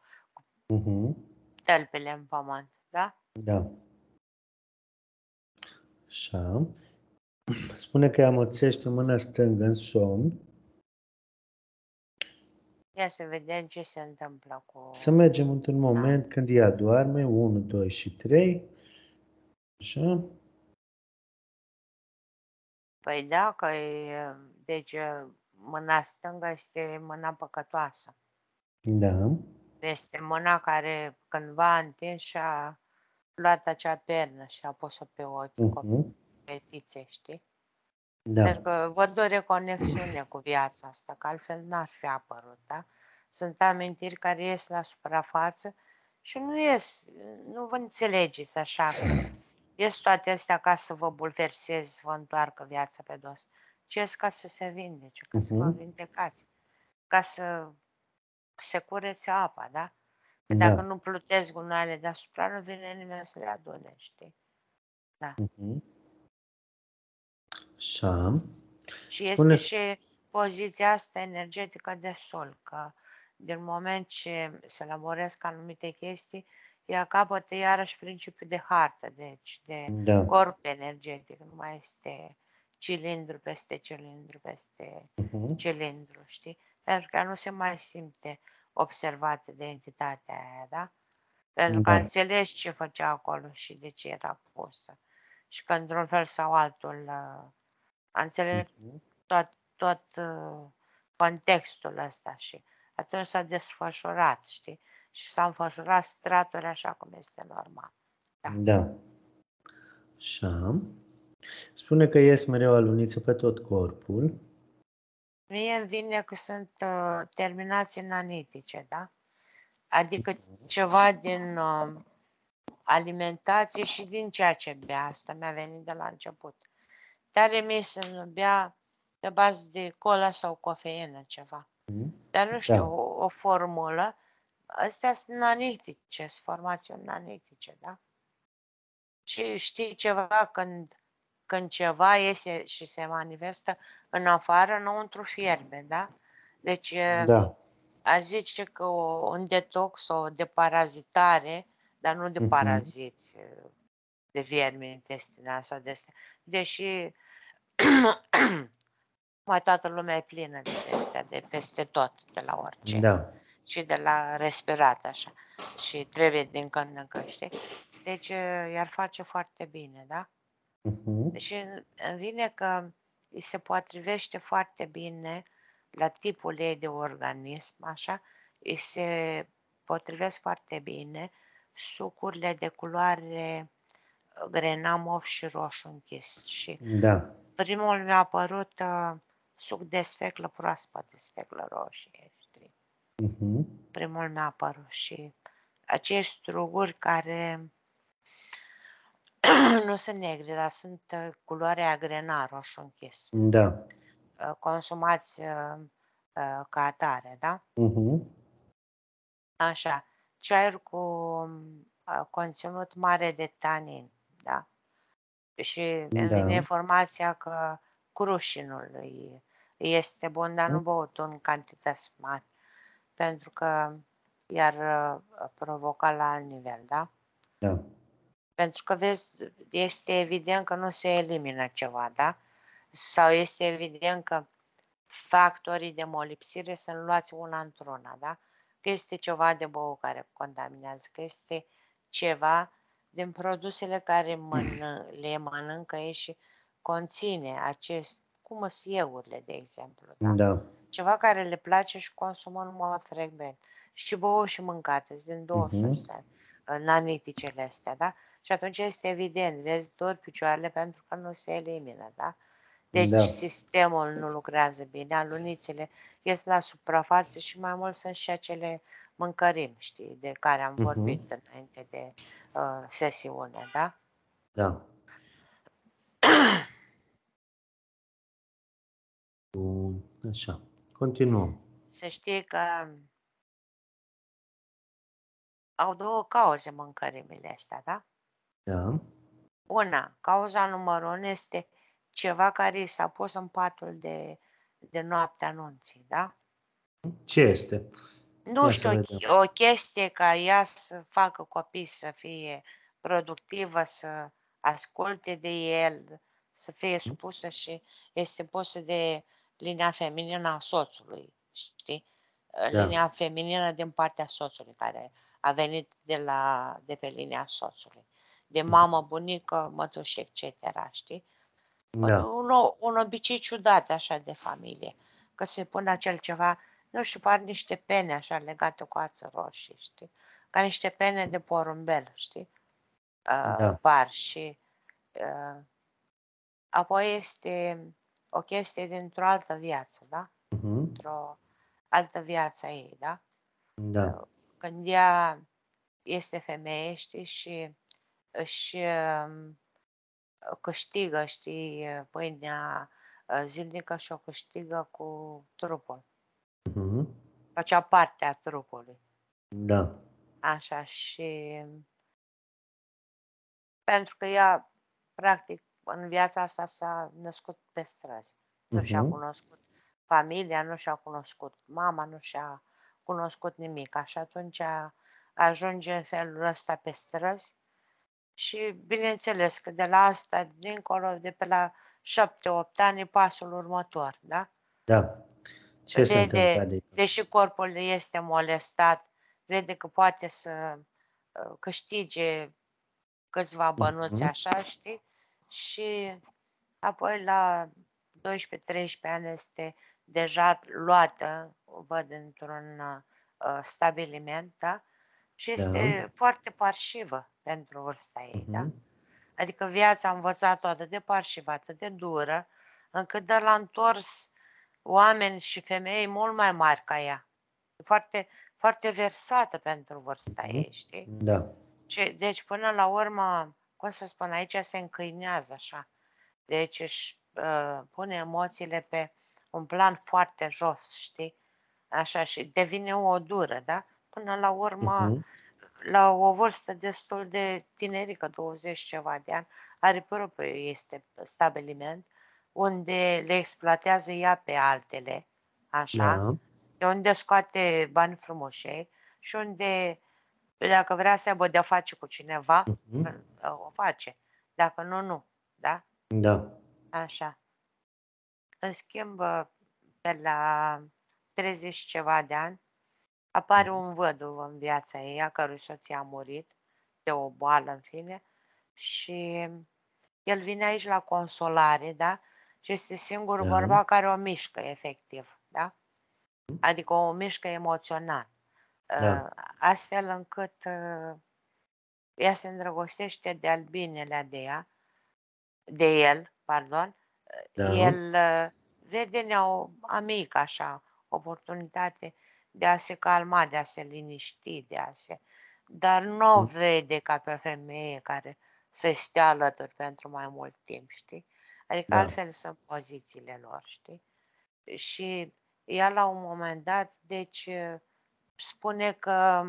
Mhm. tălpile în pământ, da? Da. Așa. Spune că îi amoțește mâna stângă în somn. Ia să vedem ce se întâmplă cu... Să mergem într-un moment când ea doarme, 1, 2 și 3. Așa. Păi da, că e, deci mâna stângă este mâna păcătoasă. Da. Este mâna care cândva a întins și a luat acea pernă și a pus-o pe ochi Mhm. fetiței, știi? Da. Pentru că văd o reconexiune cu viața asta, că altfel n-ar fi apărut, da? Sunt amintiri care ies la suprafață și nu ies, nu vă înțelegeți așa, că ies toate astea ca să vă bulverseze, să vă întoarcă viața pe dos, ci ies ca să se vindece, ca să vă Mhm. vindecați, ca să se curețe apa, da? Că Da. dacă nu plutesc gunoaiele deasupra, nu vine nimeni să le adune, știi? Mhm. Așa. Și este Spune- și poziția asta energetică de sol, că din moment ce se elaboresc anumite chestii, ea capătă iarăși principiul de hartă, deci de Da. corp energetic, nu mai este cilindru peste cilindru peste Mhm. cilindru, știi? Pentru că ea nu se mai simte observată de entitatea aia, da? Pentru că a Da. înțeles ce făcea acolo și de ce era pusă. Și că într-un fel sau altul uh, a înțeles Mhm. tot, tot uh, contextul ăsta și atunci s-a desfășurat, știi? Și s-a înfășurat straturi așa cum este normal. Da. Așa. Spune că ies mereu aluniță pe tot corpul. Mie îmi vine că sunt uh, terminații nanitice, da? Adică ceva din uh, alimentație și din ceea ce bea. Asta mi-a venit de la început. Tare mie să nu bea pe bază de cola sau cofeină ceva. Mhm. Dar nu știu, Da. o, o formulă. Astea sunt nanitice, sunt formațiuni nanitice, da? Și știi ceva când, când ceva iese și se manifestă în afară, înăuntru fierbe, da? Deci Da. aș zice că o, un detox, o deparazitare, dar nu de Mhm. paraziți, de viermi intestinali sau de astea. Deși mai toată lumea e plină de astea, de peste tot, de la orice. Da. Și de la respirat, așa. Și trebuie din când în când, știi? Deci i-ar face foarte bine, da? Mhm. Și îmi vine că îi se potrivește foarte bine la tipul ei de organism, așa, îi se potrivesc foarte bine sucurile de culoare uh, grenamov și roșu închis. Și Da. primul mi-a apărut uh, suc de sfeclă proaspăt, de sfeclă roșie, știi? Mhm. Primul mi-a apărut și acești struguri care nu sunt negri, dar sunt uh, culoarea grena, roșu închis. Da. Uh, Consumați uh, uh, ca atare, da? Mhm. Așa. Ceaiuri cu uh, conținut mare de tanin, da? Și îmi Da. vine informația că crușinul îi- îi este bun, dar nu Mhm. băut în cantități mari, pentru că i-ar uh, provoca la alt nivel, da? Da. Pentru că, vezi, este evident că nu se elimină ceva, da? Sau este evident că factorii de molipsire sunt luați una într-una, da? Că este ceva de bău care contaminează, că este ceva din produsele care mănân- le mănâncă ei și conține acest, cum eurile, de exemplu, da? Da. Ceva care le place și consumă în mod frecvent. Și băut și mâncate, din două Mhm. surse, naniticele astea, da? Și atunci este evident, vezi tot picioarele pentru că nu se elimină, da? Deci Da. sistemul nu lucrează bine, alunițele ies la suprafață și mai mult sunt și acele mâncărimi, știi, de care am Mhm. vorbit înainte de uh, sesiune, da? Da. Bun, așa. Continuăm. Să știi că au două cauze mâncărimile astea, da? Da. Una, cauza numărul unu este ceva care i s-a pus în patul de, de noapte anunții, da? Ce este? Nu Ia știu, să o, vedem. ch- o chestie ca ea să facă copii să fie productivă, să asculte de el, să fie supusă și este pusă de linia feminină a soțului, știi? Da. Linia feminină din partea soțului, care a venit de, la, de pe linia soțului, de mamă, bunică, mătuși, etc., știi? Da. Un, un obicei ciudat așa de familie, că se pune acel ceva, nu știu, par niște pene așa legate cu ață roșie, știi? Ca niște pene de porumbel, știi? Uh, Da. Par și uh, apoi este o chestie dintr-o altă viață, da? Mhm. Într-o altă viață a ei, da? Da. Când ea este femeie, știi, și își um, câștigă, știi, pâinea uh, zilnică și o câștigă cu trupul. Mhm. Facea parte a trupului. Da. Așa și pentru că ea, practic, în viața asta s-a născut pe străzi. Nu și-a Mhm. cunoscut familia, nu și-a cunoscut mama, nu și-a cunoscut nimic. Așa atunci ajunge în felul ăsta pe străzi și bineînțeles că de la asta, dincolo, de pe la șapte-opt ani, e pasul următor, da? Da. Ce se Vede, întâmplă adică? deși corpul este molestat, vede că poate să uh, câștige câțiva bănuți Mhm. așa, știi? Și apoi la 12-13 ani este deja luată, o văd într-un uh, stabiliment, da? Și este foarte parșivă pentru vârsta ei, da? Mhm. Adică viața a învățat-o atât de parșivă, atât de dură, încât de la întors oameni și femei mult mai mari ca ea. Foarte, foarte versată pentru vârsta Mhm. ei, știi? Da. Și, deci, până la urmă, cum să spun, aici se încăinează așa. Deci își uh, pune emoțiile pe un plan foarte jos, știi? Așa, și devine o dură, da? Până la urmă, Mhm. la o vârstă destul de tinerică, 20 ceva de ani, are propriu este stabiliment, unde le exploatează ea pe altele, așa, Da. de unde scoate bani frumoși și unde, dacă vrea să aibă de-a face cu cineva, Mhm. o face. Dacă nu, nu. Da? Da. Așa. În schimb, pe la 30 și ceva de ani, apare un văduv în viața ei, a cărui soție a murit de o boală, în fine, și el vine aici la consolare, da? Și este singurul Da. bărbat care o mișcă, efectiv, da? Adică o mișcă emoțional. Da. Uh, Astfel încât uh, ea se îndrăgostește de albinele de ea, de el, pardon, Da. el uh, vede în ea o amică, așa, oportunitate de a se calma, de a se liniști, de a se... Dar nu o Mm. vede ca pe o femeie care să stea alături pentru mai mult timp, știi? Adică Da. altfel sunt pozițiile lor, știi? Și ea la un moment dat, deci, uh, spune că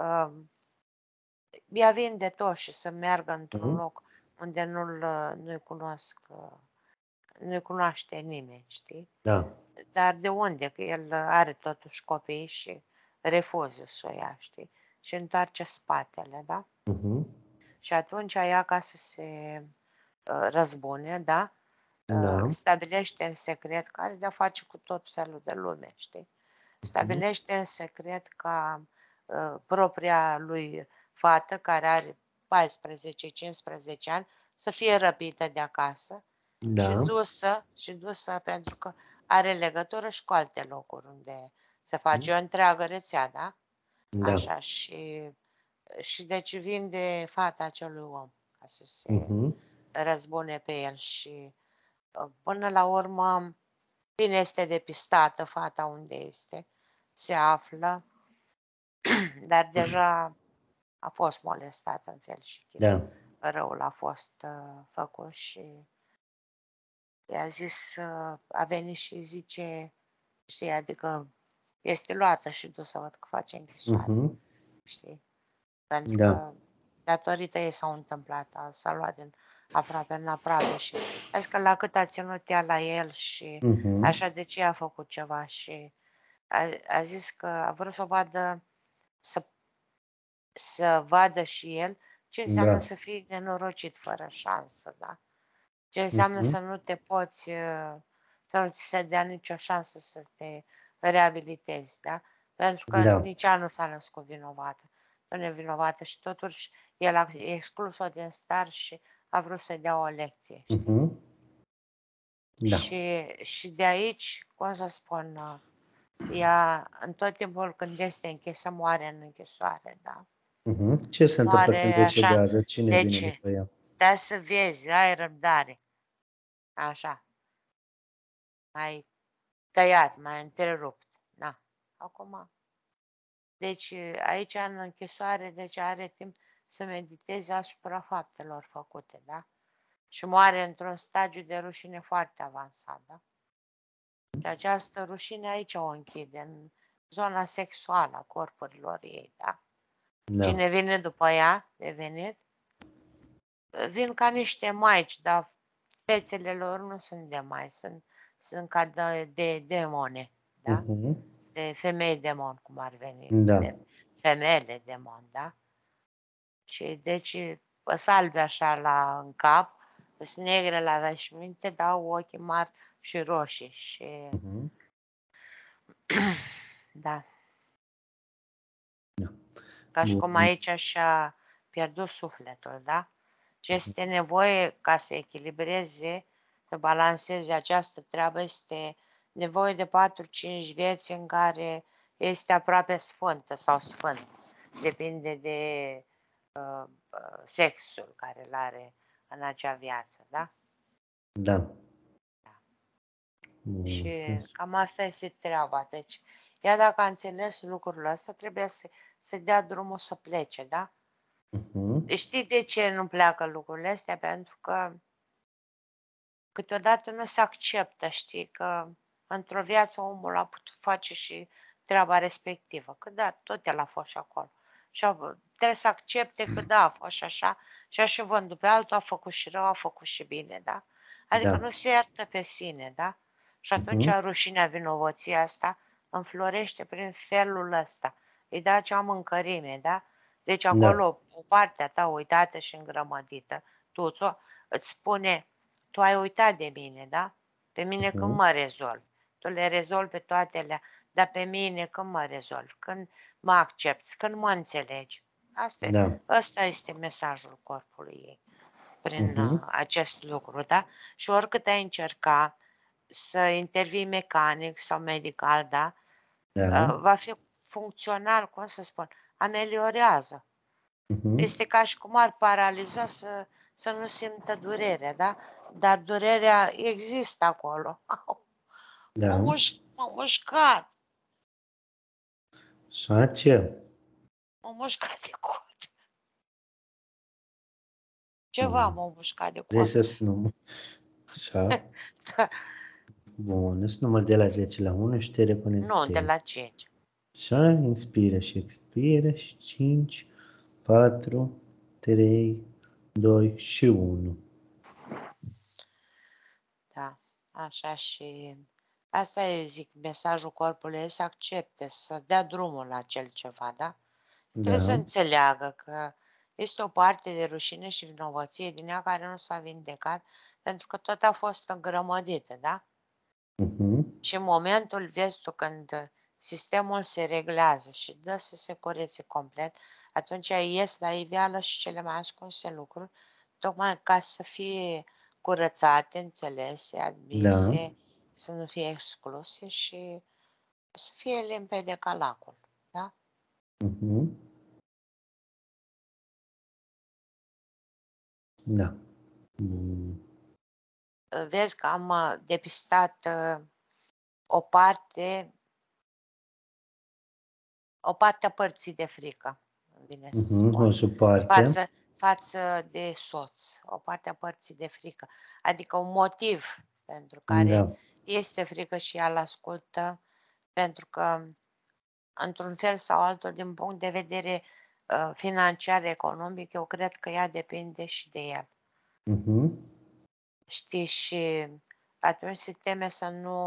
uh, ea vinde tot și să meargă într-un Mhm. loc unde nu-l, uh, nu-i cunosc, uh, nu-i cunoaște nimeni, știi? Da. Dar de unde? Că el are totuși copii și refuză să o ia, știi? Și întoarce spatele, da? Mhm. Și atunci ea, ca să se uh, răzbune, da? Da. Uh, stabilește în secret, care de-a face cu tot felul de lume, știi? Stabilește în secret ca uh, propria lui fată, care are 14-15 ani, să fie răpită de acasă Da. și dusă, și dusă pentru că are legătură și cu alte locuri unde se face o întreagă rețea, da? Da. Așa, și, și deci vinde fata acelui om ca să se Mhm. Răzbune pe el și uh, până la urmă, bine este depistată fata unde este, se află, dar deja a fost molestată în fel și chip. Da. Răul a fost uh, făcut și i-a zis, uh, a venit și zice, știi, adică este luată și dusă, văd că face închisoare, Mhm. știi? Pentru Da. că datorită ei s-au întâmplat, a- s-a luat din aproape în aproape și a zis că la cât a ținut ea la el și Mhm. așa de ce a făcut ceva și a, a zis că a vrut să o vadă, să, să vadă și el ce înseamnă Da. să fii nenorocit fără șansă, da? Ce înseamnă Mhm. să nu te poți, uh, să nu ți se dea nicio șansă să te reabilitezi, da? Pentru că Da. nici ea nu s-a născut vinovată, nu nevinovată și totuși el a exclus-o din star și a vrut să-i dea o lecție, știi? Mhm. Da. Și, și de aici, cum să spun, uh, ea în tot timpul când este închisă, moare în închisoare, da? Mhm. Ce se întâmplă Moare când așa. decedează? Cine De vine ce? după ea? Da să vezi, ai răbdare. Așa. Mai tăiat, mai întrerupt. Na, acum. Deci aici în închisoare, deci are timp să mediteze asupra faptelor făcute, da? Și moare într-un stadiu de rușine foarte avansat, da? Și această rușine aici o închide, în zona sexuală a corpurilor ei, da? Da. Cine vine după ea, de venit, vin ca niște maici, dar fețele lor nu sunt de mai, sunt, sunt ca de, de demone, da? Mhm. De femei demon, cum ar veni. Da. De femeile demon, da? Și deci îs albe așa la, în cap, sunt negre la veșminte, dar au ochii mari și roșii și Mhm. da. Da. Ca și cum Bun. aici și-a pierdut sufletul, da? Și este nevoie ca să echilibreze, să balanceze această treabă, este nevoie de 4-5 vieți în care este aproape sfântă sau sfânt. Depinde de uh, uh, sexul care îl are în acea viață, da? Da. Bun. Și cam asta este treaba. Deci, ea dacă a înțeles lucrul ăsta, trebuie să, să dea drumul să plece, da? Mhm. Deci Știi de ce nu pleacă lucrurile astea? Pentru că câteodată nu se acceptă, știi, că într-o viață omul a putut face și treaba respectivă. Că da, tot el a fost și acolo. Și a- trebuie să accepte că da, a fost și așa și așa vândul pe altul, a făcut și rău, a făcut și bine, da? Adică Da. nu se iartă pe sine, da? Și atunci Mhm. rușinea, vinovăția asta înflorește prin felul ăsta. Îi dă acea mâncărime, da? Deci Da. acolo, o parte a ta uitată și îngrămădită, tu ți-o, îți spune, tu ai uitat de mine, da? Pe mine când Mhm. mă rezolvi? Tu le rezolvi pe toate alea, dar pe mine când mă rezolvi? Când mă accepti? Când mă înțelegi? Asta, e- Da. ăsta este mesajul corpului ei prin Mhm. uh, acest lucru, da? Și oricât ai încerca să intervii mecanic sau medical, da? Da. Uh, va fi funcțional, cum să spun, ameliorează. Mhm. Este ca și cum ar paraliza să, să nu simtă durerea, da? Dar durerea există acolo. Au, Da. M-a muș, m-a mușcat, Și ce? m-a mușcat de cot. Ceva Mm. m-a mușcat de Vrei cot. să spun Așa. Bun, îți număr de la 10 la 1 și te reconectezi. Nu, de la 5. Așa, inspiră și expiră și 5, 4, 3, 2 și 1. Da, așa și asta e, zic, mesajul corpului e să accepte, să dea drumul la acel ceva, da? Trebuie să Da. înțeleagă că este o parte de rușine și vinovăție din ea care nu s-a vindecat pentru că tot a fost îngrămădită, da? Uh-huh. Și în momentul, vezi tu, când sistemul se reglează și dă să se curețe complet, atunci ies la iveală și cele mai ascunse lucruri, tocmai ca să fie curățate, înțelese, admise, da. Să nu fie excluse și să fie limpede ca lacul. Da? Uh-huh. Da. Mm. Vezi că am uh, depistat uh, o parte o parte a părții de frică, bine să Uh-huh. spun, O suparte. față, față de soț, o parte a părții de frică, adică un motiv pentru care Da. Este frică și ea îl ascultă, pentru că, într-un fel sau altul, din punct de vedere uh, financiar, economic, eu cred că ea depinde și de el. Uh-huh. Știi, și atunci se teme să nu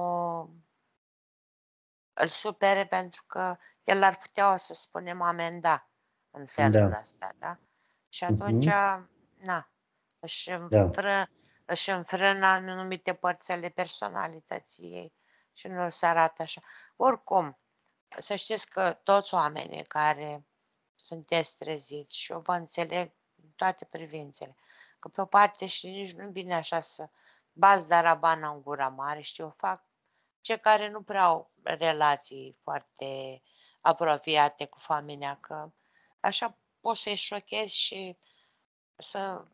îl supere pentru că el ar putea, o să spunem, amenda în felul Da. ăsta, da? Și atunci, Mhm. na, își, Da. înfră, își înfrână anumite părți ale personalității ei și nu se arată așa. Oricum, să știți că toți oamenii care sunteți treziți și eu vă înțeleg în toate privințele, că pe o parte și nici nu bine așa să bați darabana în gura mare, știu, fac cei care nu prea au relații foarte apropiate cu familia, că așa poți să-i șochezi și să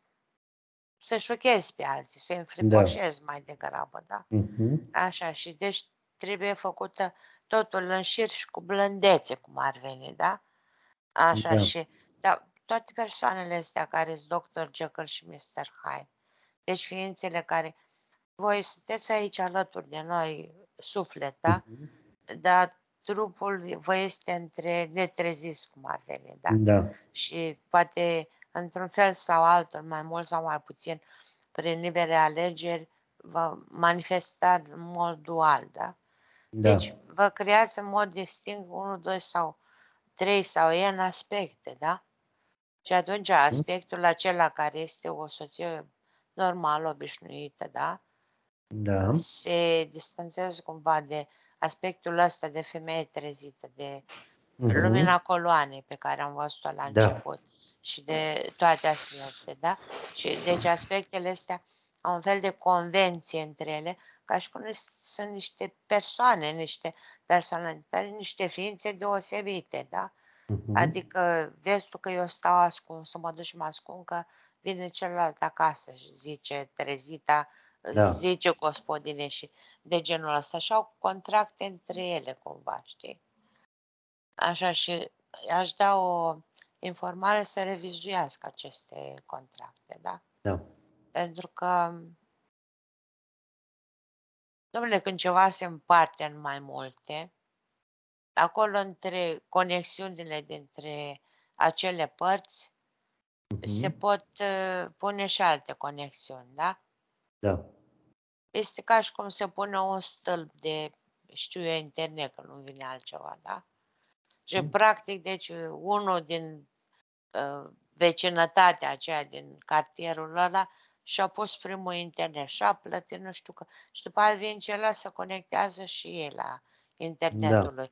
să șochezi pe alții, să-i înfricoșezi mai degrabă, da? Uh-huh. Așa, și deci trebuie făcută totul în șir și cu blândețe, cum ar veni, da? Așa, Da. și da, toate persoanele astea care sunt Dr. Jekyll și Mr. Hyde, deci ființele care, voi sunteți aici alături de noi, suflet, da? Mhm. Dar trupul vă este între netrezis, cum ar veni, da? Da. și poate într-un fel sau altul, mai mult sau mai puțin, prin libere alegeri, vă manifesta în mod dual, da? Da. Deci vă creați în mod distinct unul, doi sau trei sau în aspecte, da? Și atunci aspectul acela care este o soție normală, obișnuită, da? Da. Se distanțează cumva de aspectul ăsta de femeie trezită, de Mhm. lumina coloanei pe care am văzut-o la Da. început și de toate aspectele, da? Și deci aspectele astea au un fel de convenție între ele, ca și cum sunt niște persoane, niște personalități, niște ființe deosebite, da? Mhm. Adică vezi tu că eu stau ascuns, să mă duc și mă ascund că vine celălalt acasă și zice trezita, Da. zice gospodine și de genul ăsta și au contracte între ele cumva, știi? Așa și aș da o informare să revizuiască aceste contracte, da? Da. Pentru că, domnule, când ceva se împarte în mai multe, acolo între conexiunile dintre acele părți se Mhm. pot uh, pune și alte conexiuni, da? Da. Este ca și cum se pune un stâlp de, știu eu, internet, că nu vine altceva, da? Și Mm. practic, deci, unul din uh, vecinătatea aceea din cartierul ăla și-a pus primul internet și a plătit, nu știu că, și după aia vine celălalt să conectează și el la internetul lui.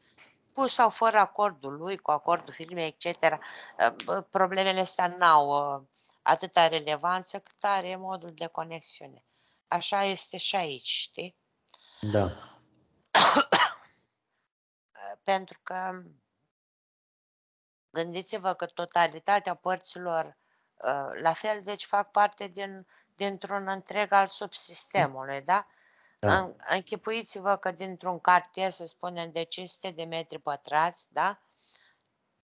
Cu sau fără acordul lui, cu acordul firmei, etc. Uh, bă, Problemele astea n-au uh, atâta relevanță cât are modul de conexiune. Așa este și aici, știi? Da. Pentru că gândiți-vă că totalitatea părților uh, la fel, deci fac parte din, dintr-un întreg al subsistemului, da? Da. În- Închipuiți-vă că dintr-un cartier, să spunem, de 500 de metri pătrați, da?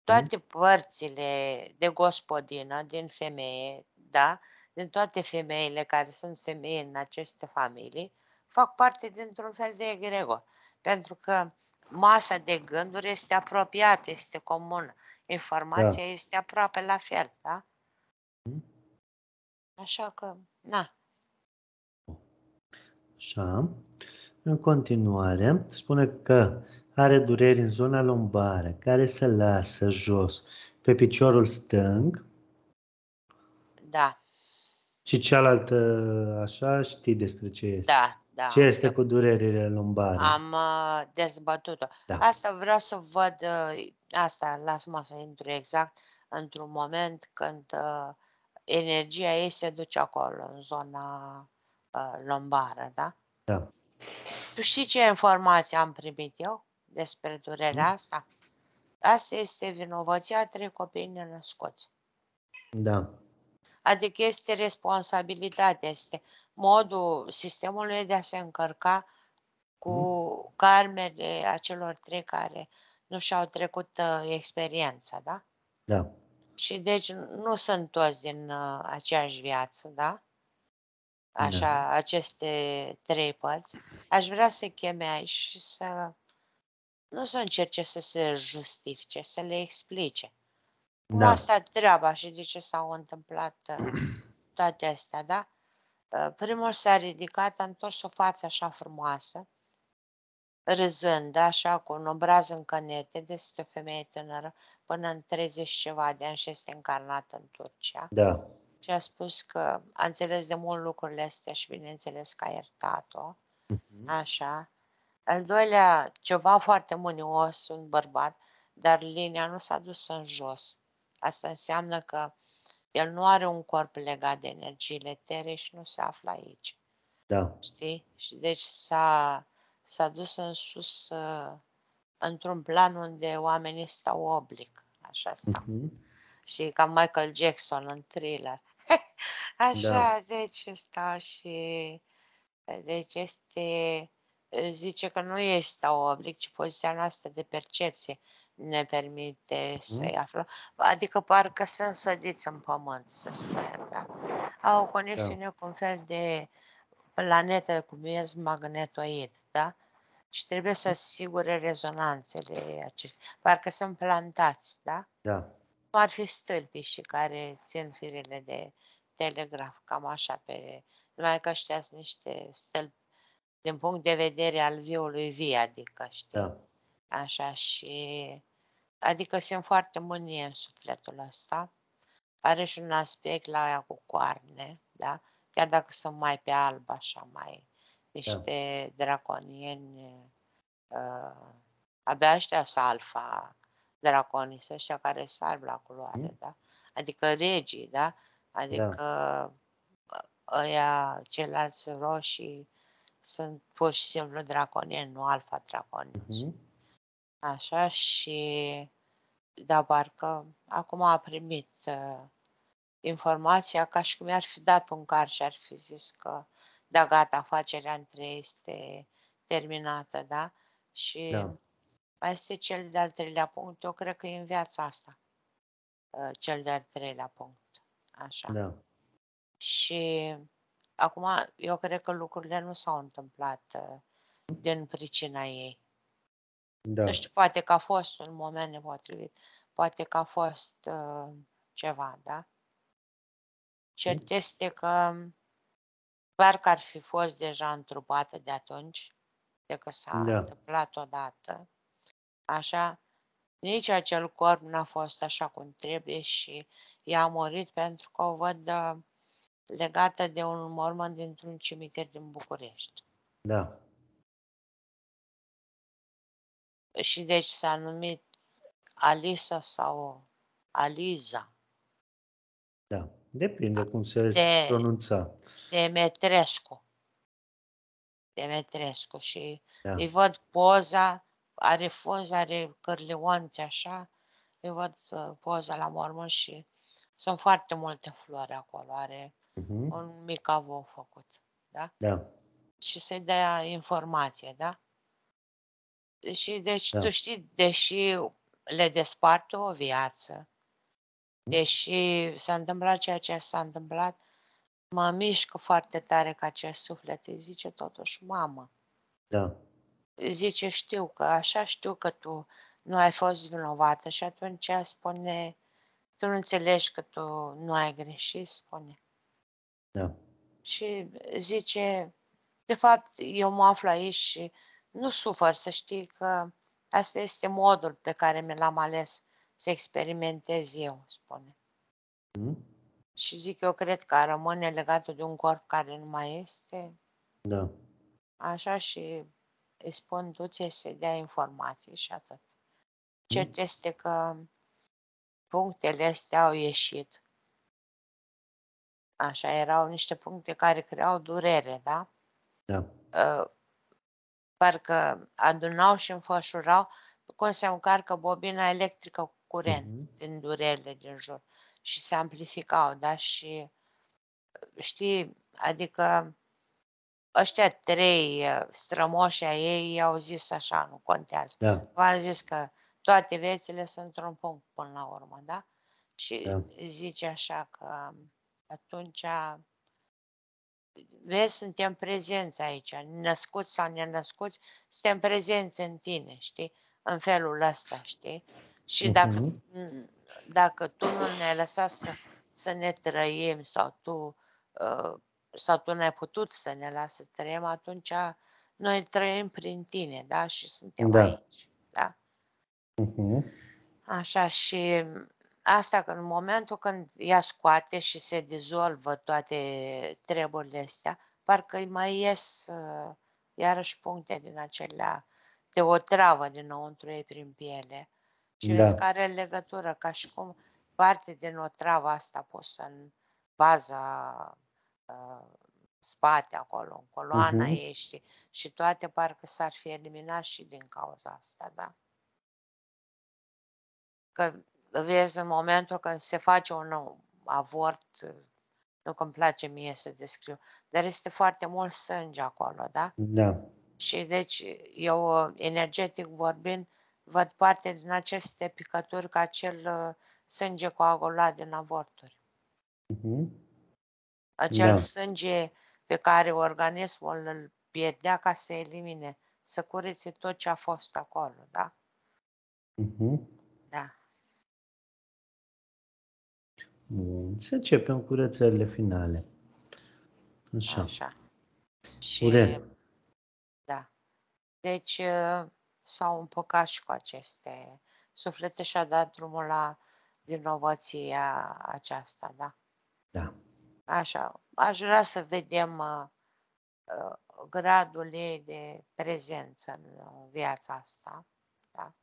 Toate părțile de gospodină din femeie, da? Din toate femeile care sunt femei în aceste familii, fac parte dintr-un fel de egregor. Pentru că masa de gânduri este apropiată, este comună. Informația este aproape la fel, da? Mhm. Așa că, na, Așa. În continuare, spune că are dureri în zona lombară, care se lasă jos pe piciorul stâng, Și cealaltă, așa, știi despre ce este. Da, da. Ce este eu cu durerile lombare? am uh, dezbătut-o. Da. Asta vreau să văd, uh, asta, lasă-mă să intru exact, într-un moment când uh, energia ei se duce acolo, în zona uh, lombară, da? Da. Tu știi ce informații am primit eu despre durerea Mm. asta? Asta este vinovăția a trei copii nenăscuți. Da. Adică este responsabilitatea, este modul sistemului de a se încărca cu karmele acelor trei care nu și-au trecut uh, experiența, da? Da. Și deci nu sunt toți din uh, aceeași viață, da? Așa, aceste trei părți. Aș vrea să cheme aici și să nu să încerce să se justifice, să le explice. Cum Da. a stat treaba și de ce s-au întâmplat uh, toate astea, da? Uh, Primul s-a ridicat, a întors o față așa frumoasă, râzând, așa, cu un obraz în cănete, de este o femeie tânără, până în 30 și ceva de ani și este încarnată în Turcia. Da. Și a spus că a înțeles de mult lucrurile astea și bineînțeles că a iertat-o. Mhm. Așa. Al doilea, ceva foarte mânios, un bărbat, dar linia nu s-a dus în jos. Asta înseamnă că el nu are un corp legat de energiile etere și nu se află aici. Da. Știi? Și deci s-a, s-a dus în sus uh, într-un plan unde oamenii stau oblic. Așa stau. Mhm. Și ca Michael Jackson în thriller. Așa, Da. deci stau și deci este zice că nu este stau oblic, ci poziția noastră de percepție ne permite să-i aflăm. Adică parcă sunt sădiți în pământ, să spunem, da? Au o conexiune cu un fel de planetă cu miez magnetoid, da? Și trebuie să asigure rezonanțele acestea. Parcă sunt plantați, da? Da. cum ar fi stâlpii și care țin firele de telegraf, cam așa pe... Numai că ăștia sunt niște stâlpi din punct de vedere al viului vii, adică, știi? Da. Așa și... Adică sunt foarte mânie în sufletul ăsta. Are și un aspect la aia cu coarne, da? Chiar dacă sunt mai pe alb, așa, mai niște draconieni. Uh, abia ăștia sunt alfa draconiți, sunt ăștia care sunt albi la culoare, Mm. da? Adică regii, da? Adică ăia, ceilalți roșii, sunt pur și simplu draconieni, nu alfa draconici. Mhm. Așa și da, parcă acum a primit uh, informația ca și cum i-ar fi dat un car și ar fi zis că da, gata, afacerea între ei este terminată, da? Și Da. mai este cel de-al treilea punct, eu cred că e în viața asta, uh, cel de-al treilea punct, așa. Da. Și acum eu cred că lucrurile nu s-au întâmplat uh, din pricina ei. Da. Nu știu, poate că a fost un moment nepotrivit, poate că a fost uh, ceva, da? Cert este că clar că ar fi fost deja întrupată de atunci, de că s-a Da. întâmplat odată. Așa, nici acel corp n-a fost așa cum trebuie și ea a murit pentru că o văd uh, legată de un mormânt dintr-un cimitir din București. Da. Și deci s-a numit Alisa sau Aliza. Da. Depinde cum se De- pronunța. Demetrescu. Demetrescu și Da. îi văd poza, are frunze, are cârlionți așa, îi văd uh, poza la mormânt și sunt foarte multe flori acolo, are Mhm. un mic avou făcut, da? Da. Și să-i dea informație, da? Și deci Da. tu știi, deși le desparte o viață, deși s-a întâmplat ceea ce s-a întâmplat, mă mișcă foarte tare ca acest suflet îi zice totuși, mamă, Da. zice, știu că, așa știu că tu nu ai fost vinovată și atunci ea spune, tu nu înțelegi că tu nu ai greșit, spune. Da. Și zice, de fapt, eu mă aflu aici și nu sufăr, să știi că asta este modul pe care mi l-am ales să experimentez eu, spune. Mhm. Și zic, eu cred că rămâne legată de un corp care nu mai este. Da. Așa și îi spun du să dea informații și atât. Cert mm. este că punctele astea au ieșit. Așa, erau niște puncte care creau durere, da? Da. Uh, parcă adunau și înfășurau cum se încarcă bobina electrică cu curent uh-huh. din durerile din jur și se amplificau, da? Și știi, adică ăștia trei uh, strămoși ai ei au zis așa, nu contează. Da. V-am zis că toate viețile sunt într-un punct până la urmă, da? Și Da. zice așa că atunci vezi, suntem prezenți aici, născuți sau nenăscuți, suntem prezenți în tine, știi? În felul ăsta, știi? Și dacă, Mhm. dacă tu nu ne-ai lăsat să, să ne trăim sau tu, uh, sau tu n-ai putut să ne lasi să trăim, atunci noi trăim prin tine, da? Și suntem Da. aici, da? Mhm. Așa și asta că în momentul când ea scoate și se dizolvă toate treburile astea, parcă îi mai ies uh, iarăși puncte din acelea de o travă dinăuntru ei prin piele. Și Da. vezi că are legătură, ca și cum parte din o travă asta pusă în baza uh, spate acolo, în coloana Mhm. ei, știi? Și toate parcă s-ar fi eliminat și din cauza asta, da? Că vezi în momentul când se face un avort, nu că îmi place mie să descriu, dar este foarte mult sânge acolo, da? Da. Și deci eu, energetic vorbind, văd parte din aceste picături ca acel uh, sânge coagulat din avorturi. Mhm. Acel Da. sânge pe care organismul îl pierdea ca să elimine, să curețe tot ce a fost acolo, da? Mhm. Bun. Să începem curățările finale. Așa. Așa. Și, Urel. da. Deci uh, s-au împăcat și cu aceste suflete și a dat drumul la vinovăția aceasta, da. Da. Așa. Aș vrea să vedem uh, uh, gradul ei de prezență în uh, viața asta, da.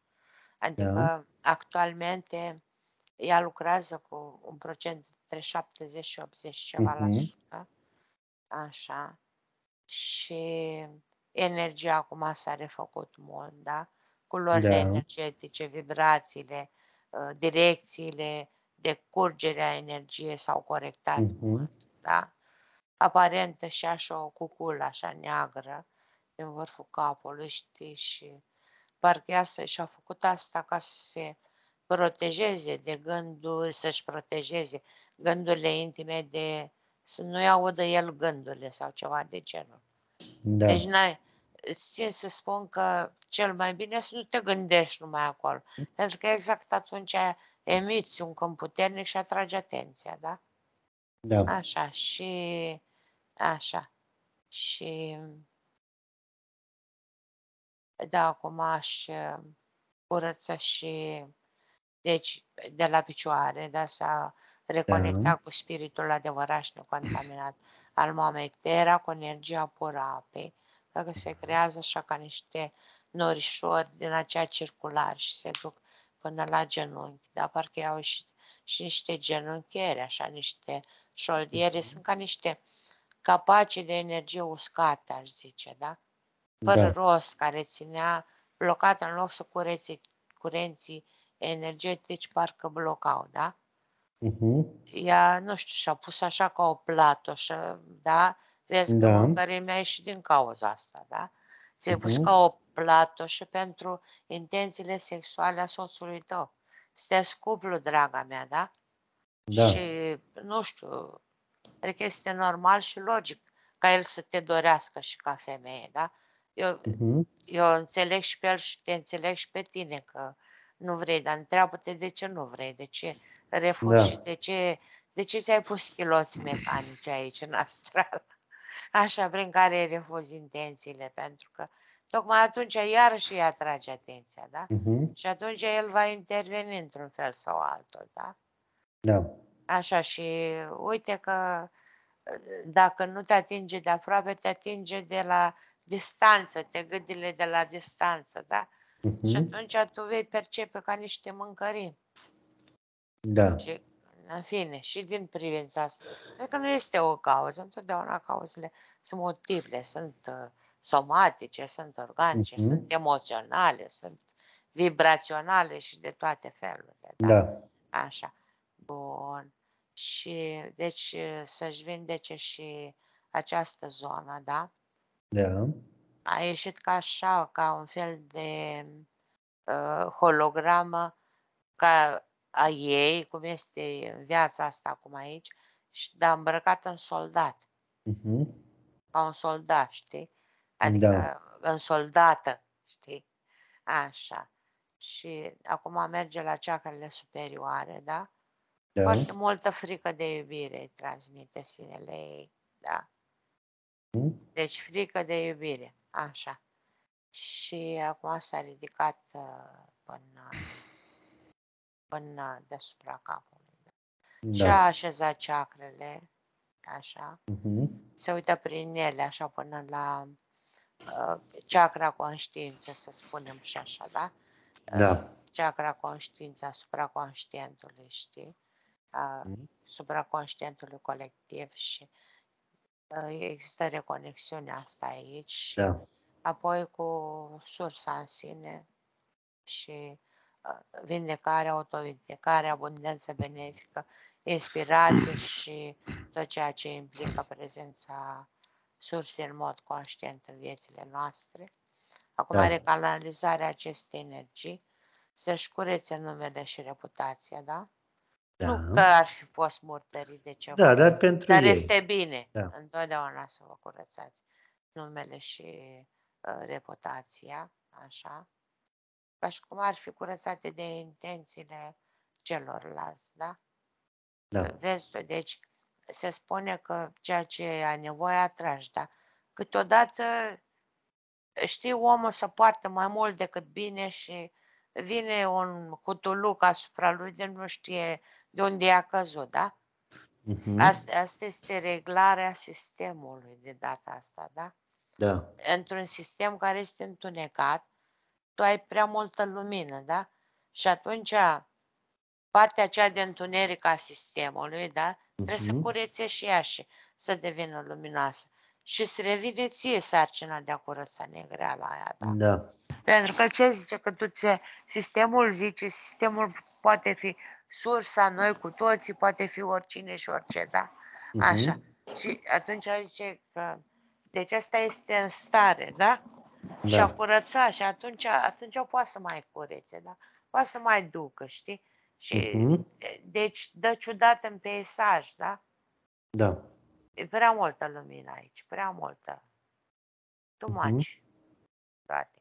Adică Da. actualmente ea lucrează cu un procent între 70 și 80 ceva la Mhm. sută. Așa. Și energia acum s-a refăcut mult, da? Culorile Da. energetice, vibrațiile, uh, direcțiile de curgere a energiei s-au corectat Mhm. mult, da? Aparentă și așa o cuculă așa neagră în vârful capului, știi, și parcă ea să- și-a făcut asta ca să se protejeze de gânduri, să-și protejeze gândurile intime de să nu-i audă el gândurile sau ceva de genul. Da. Deci n-ai, îți țin să spun că cel mai bine e să nu te gândești numai acolo. Pentru că exact atunci emiți un câmp puternic și atragi atenția, da? Da. Așa, și așa. Și da, acum aș uh, curăță și deci de la picioare, da, s-a reconectat Da. cu spiritul adevărat și necontaminat al mamei Terra, cu energia pură a apei, dacă se creează așa ca niște norișori din acea circular și se duc până la genunchi, da, parcă au și, și niște genunchiere, așa, niște șoldiere, sunt ca niște capaci de energie uscată, aș zice, da? Fără Da. rost, care ținea blocat în loc să curețe curenții energetici, parcă blocau, da? Mhm. Ea, nu știu, și-a pus așa ca o platoșă, da? Vezi că Da. mâncării mea și din cauza asta, da? Ți-ai pus Mhm. ca o platoșă pentru intențiile sexuale a soțului tău. Sunteți cuplu, draga mea, da? Da. Și, nu știu, adică este normal și logic ca el să te dorească și ca femeie, da? Eu, Mhm. eu înțeleg și pe el și te înțeleg și pe tine că nu vrei, dar întreabă-te de ce nu vrei, de ce refugi Da. și de ce, de ce ți-ai pus chiloți mecanici aici în astral, așa, prin care îi refuzi intențiile, pentru că tocmai atunci iarăși îi atrage atenția, da? Mhm. Și atunci el va interveni într-un fel sau altul, da? Da. Așa și uite că dacă nu te atinge de aproape, te atinge de la distanță, te gândile de la distanță, da? Uh-huh. Și mhm. atunci tu vei percepe ca niște mâncărini. Da. Și, în fine, și din privința asta. Cred că nu este o cauză, întotdeauna cauzele sunt multiple, sunt uh, somatice, sunt organice, uh-huh. sunt emoționale, sunt vibraționale și de toate felurile. Da. da. Așa. Bun. Și deci să-și vindece și această zonă, da? Da. A ieșit ca așa, ca un fel de uh, hologramă ca a ei, cum este în viața asta acum aici, și dar îmbrăcat în soldat. Uh-huh. Ca un soldat, știi? Adică da. în soldată, știi? Așa. Și acum merge la ceacrele superioare, da? Da. Foarte multă frică de iubire transmite sinele ei, da? Mm. Deci frică de iubire, așa. Și acum s-a ridicat uh, până, până deasupra capului. Da? Da. Și a așezat ceacrele, așa. Mm-hmm. Se uită prin ele, așa, până la uh, chakra conștiință, să spunem și așa, da? Da. Uh, chakra conștiință asupra conștientului, știi? a mm. supraconștientului colectiv și există reconexiunea asta aici și da. apoi cu sursa în sine și vindecare, autovindecare, abundență benefică, inspirație și tot ceea ce implică prezența sursei în mod conștient în viețile noastre. Acum da. recanalizarea acestei energii, să-și curețe numele și reputația, da? Da. Nu că ar fi fost murdărit de ceva. Da, dar pentru Dar ei. este bine da. întotdeauna să vă curățați numele și uh, reputația, așa, ca și cum ar fi curățate de intențiile celorlalți, da? Da. Vezi tu, deci se spune că ceea ce ai nevoie atragi, da? Câteodată știi, omul să poartă mai mult decât bine și vine un cutuluc asupra lui de nu știe de unde a căzut, da? Uh-huh. Asta, asta este reglarea sistemului de data asta, da? Da. Într-un sistem care este întunecat, tu ai prea multă lumină, da? Și atunci partea aceea de întuneric a sistemului, da? Trebuie uh-huh. să mhm. curețe și ea și să devină luminoasă. Și să revine ție sarcina de a curăța negreala aia, da? Da. Pentru că ce zice? Că tu ce sistemul zice, sistemul poate fi sursa noi cu toții, poate fi oricine și orice, da? Așa. Uh-huh. Și atunci zice că deci asta este în stare, da? da. Și a curăța și atunci, atunci poate să mai curețe, da? Poate să mai ducă, știi? Și uh-huh. deci dă ciudat în peisaj, da? Da. E prea multă lumină aici, prea multă. Too much. Uh-huh. Toate,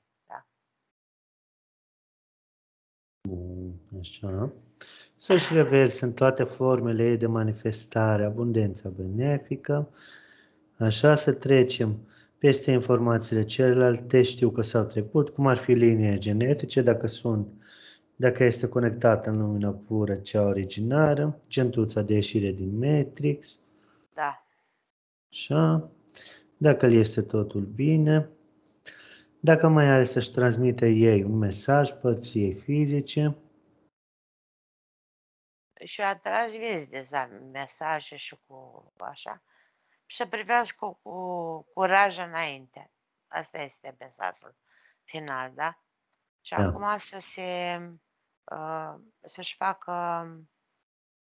da. Așa să-și reverse în toate formele ei de manifestare abundența benefică, așa să trecem peste informațiile celelalte, știu că s-au trecut, cum ar fi linie genetice, dacă sunt, dacă este conectată în lumina pură, cea originară, centuța de ieșire din Matrix. Da. Așa. Dacă îl este totul bine. Dacă mai are să-și transmite ei un mesaj părții fizice și a transmis deja mesaje și cu așa, și să privească cu curaj înainte. Asta este mesajul final, da? Și da. acum să se, uh, să-și facă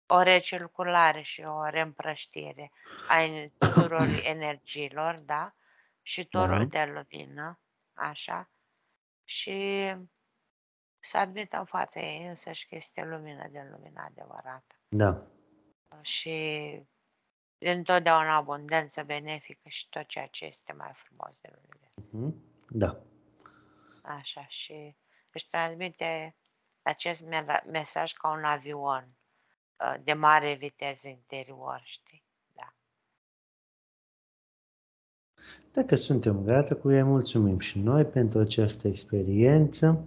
o recirculare și o reîmprăștire a tuturor energiilor, da? Și torul da. de lumină, așa? Și să admită în fața ei însăși că este lumină din lumina adevărată. Da. Și întotdeauna abundență benefică și tot ceea ce este mai frumos de lumine. Mm-hmm. Da. Așa, și își transmite acest mesaj ca un avion uh, de mare viteză interior, știi? Dacă suntem gata cu ei, mulțumim și noi pentru această experiență.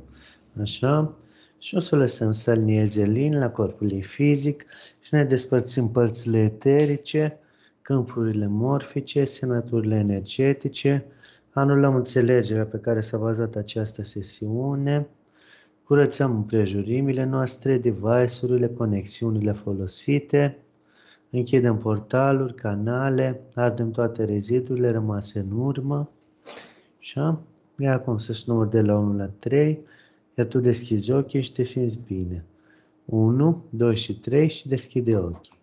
Așa. și o să o lăsăm să alinieze lin la corpul ei fizic și ne despărțim părțile eterice, câmpurile morfice, semnăturile energetice, anulăm înțelegerea pe care s-a bazat această sesiune, curățăm împrejurimile noastre, device-urile, conexiunile folosite, închidem portaluri, canale, ardem toate rezidurile rămase în urmă, așa, iar acum să-și număr de la 1 la 3, iar tu deschizi ochii și te simți bine. 1, 2 și 3 și deschide ochii.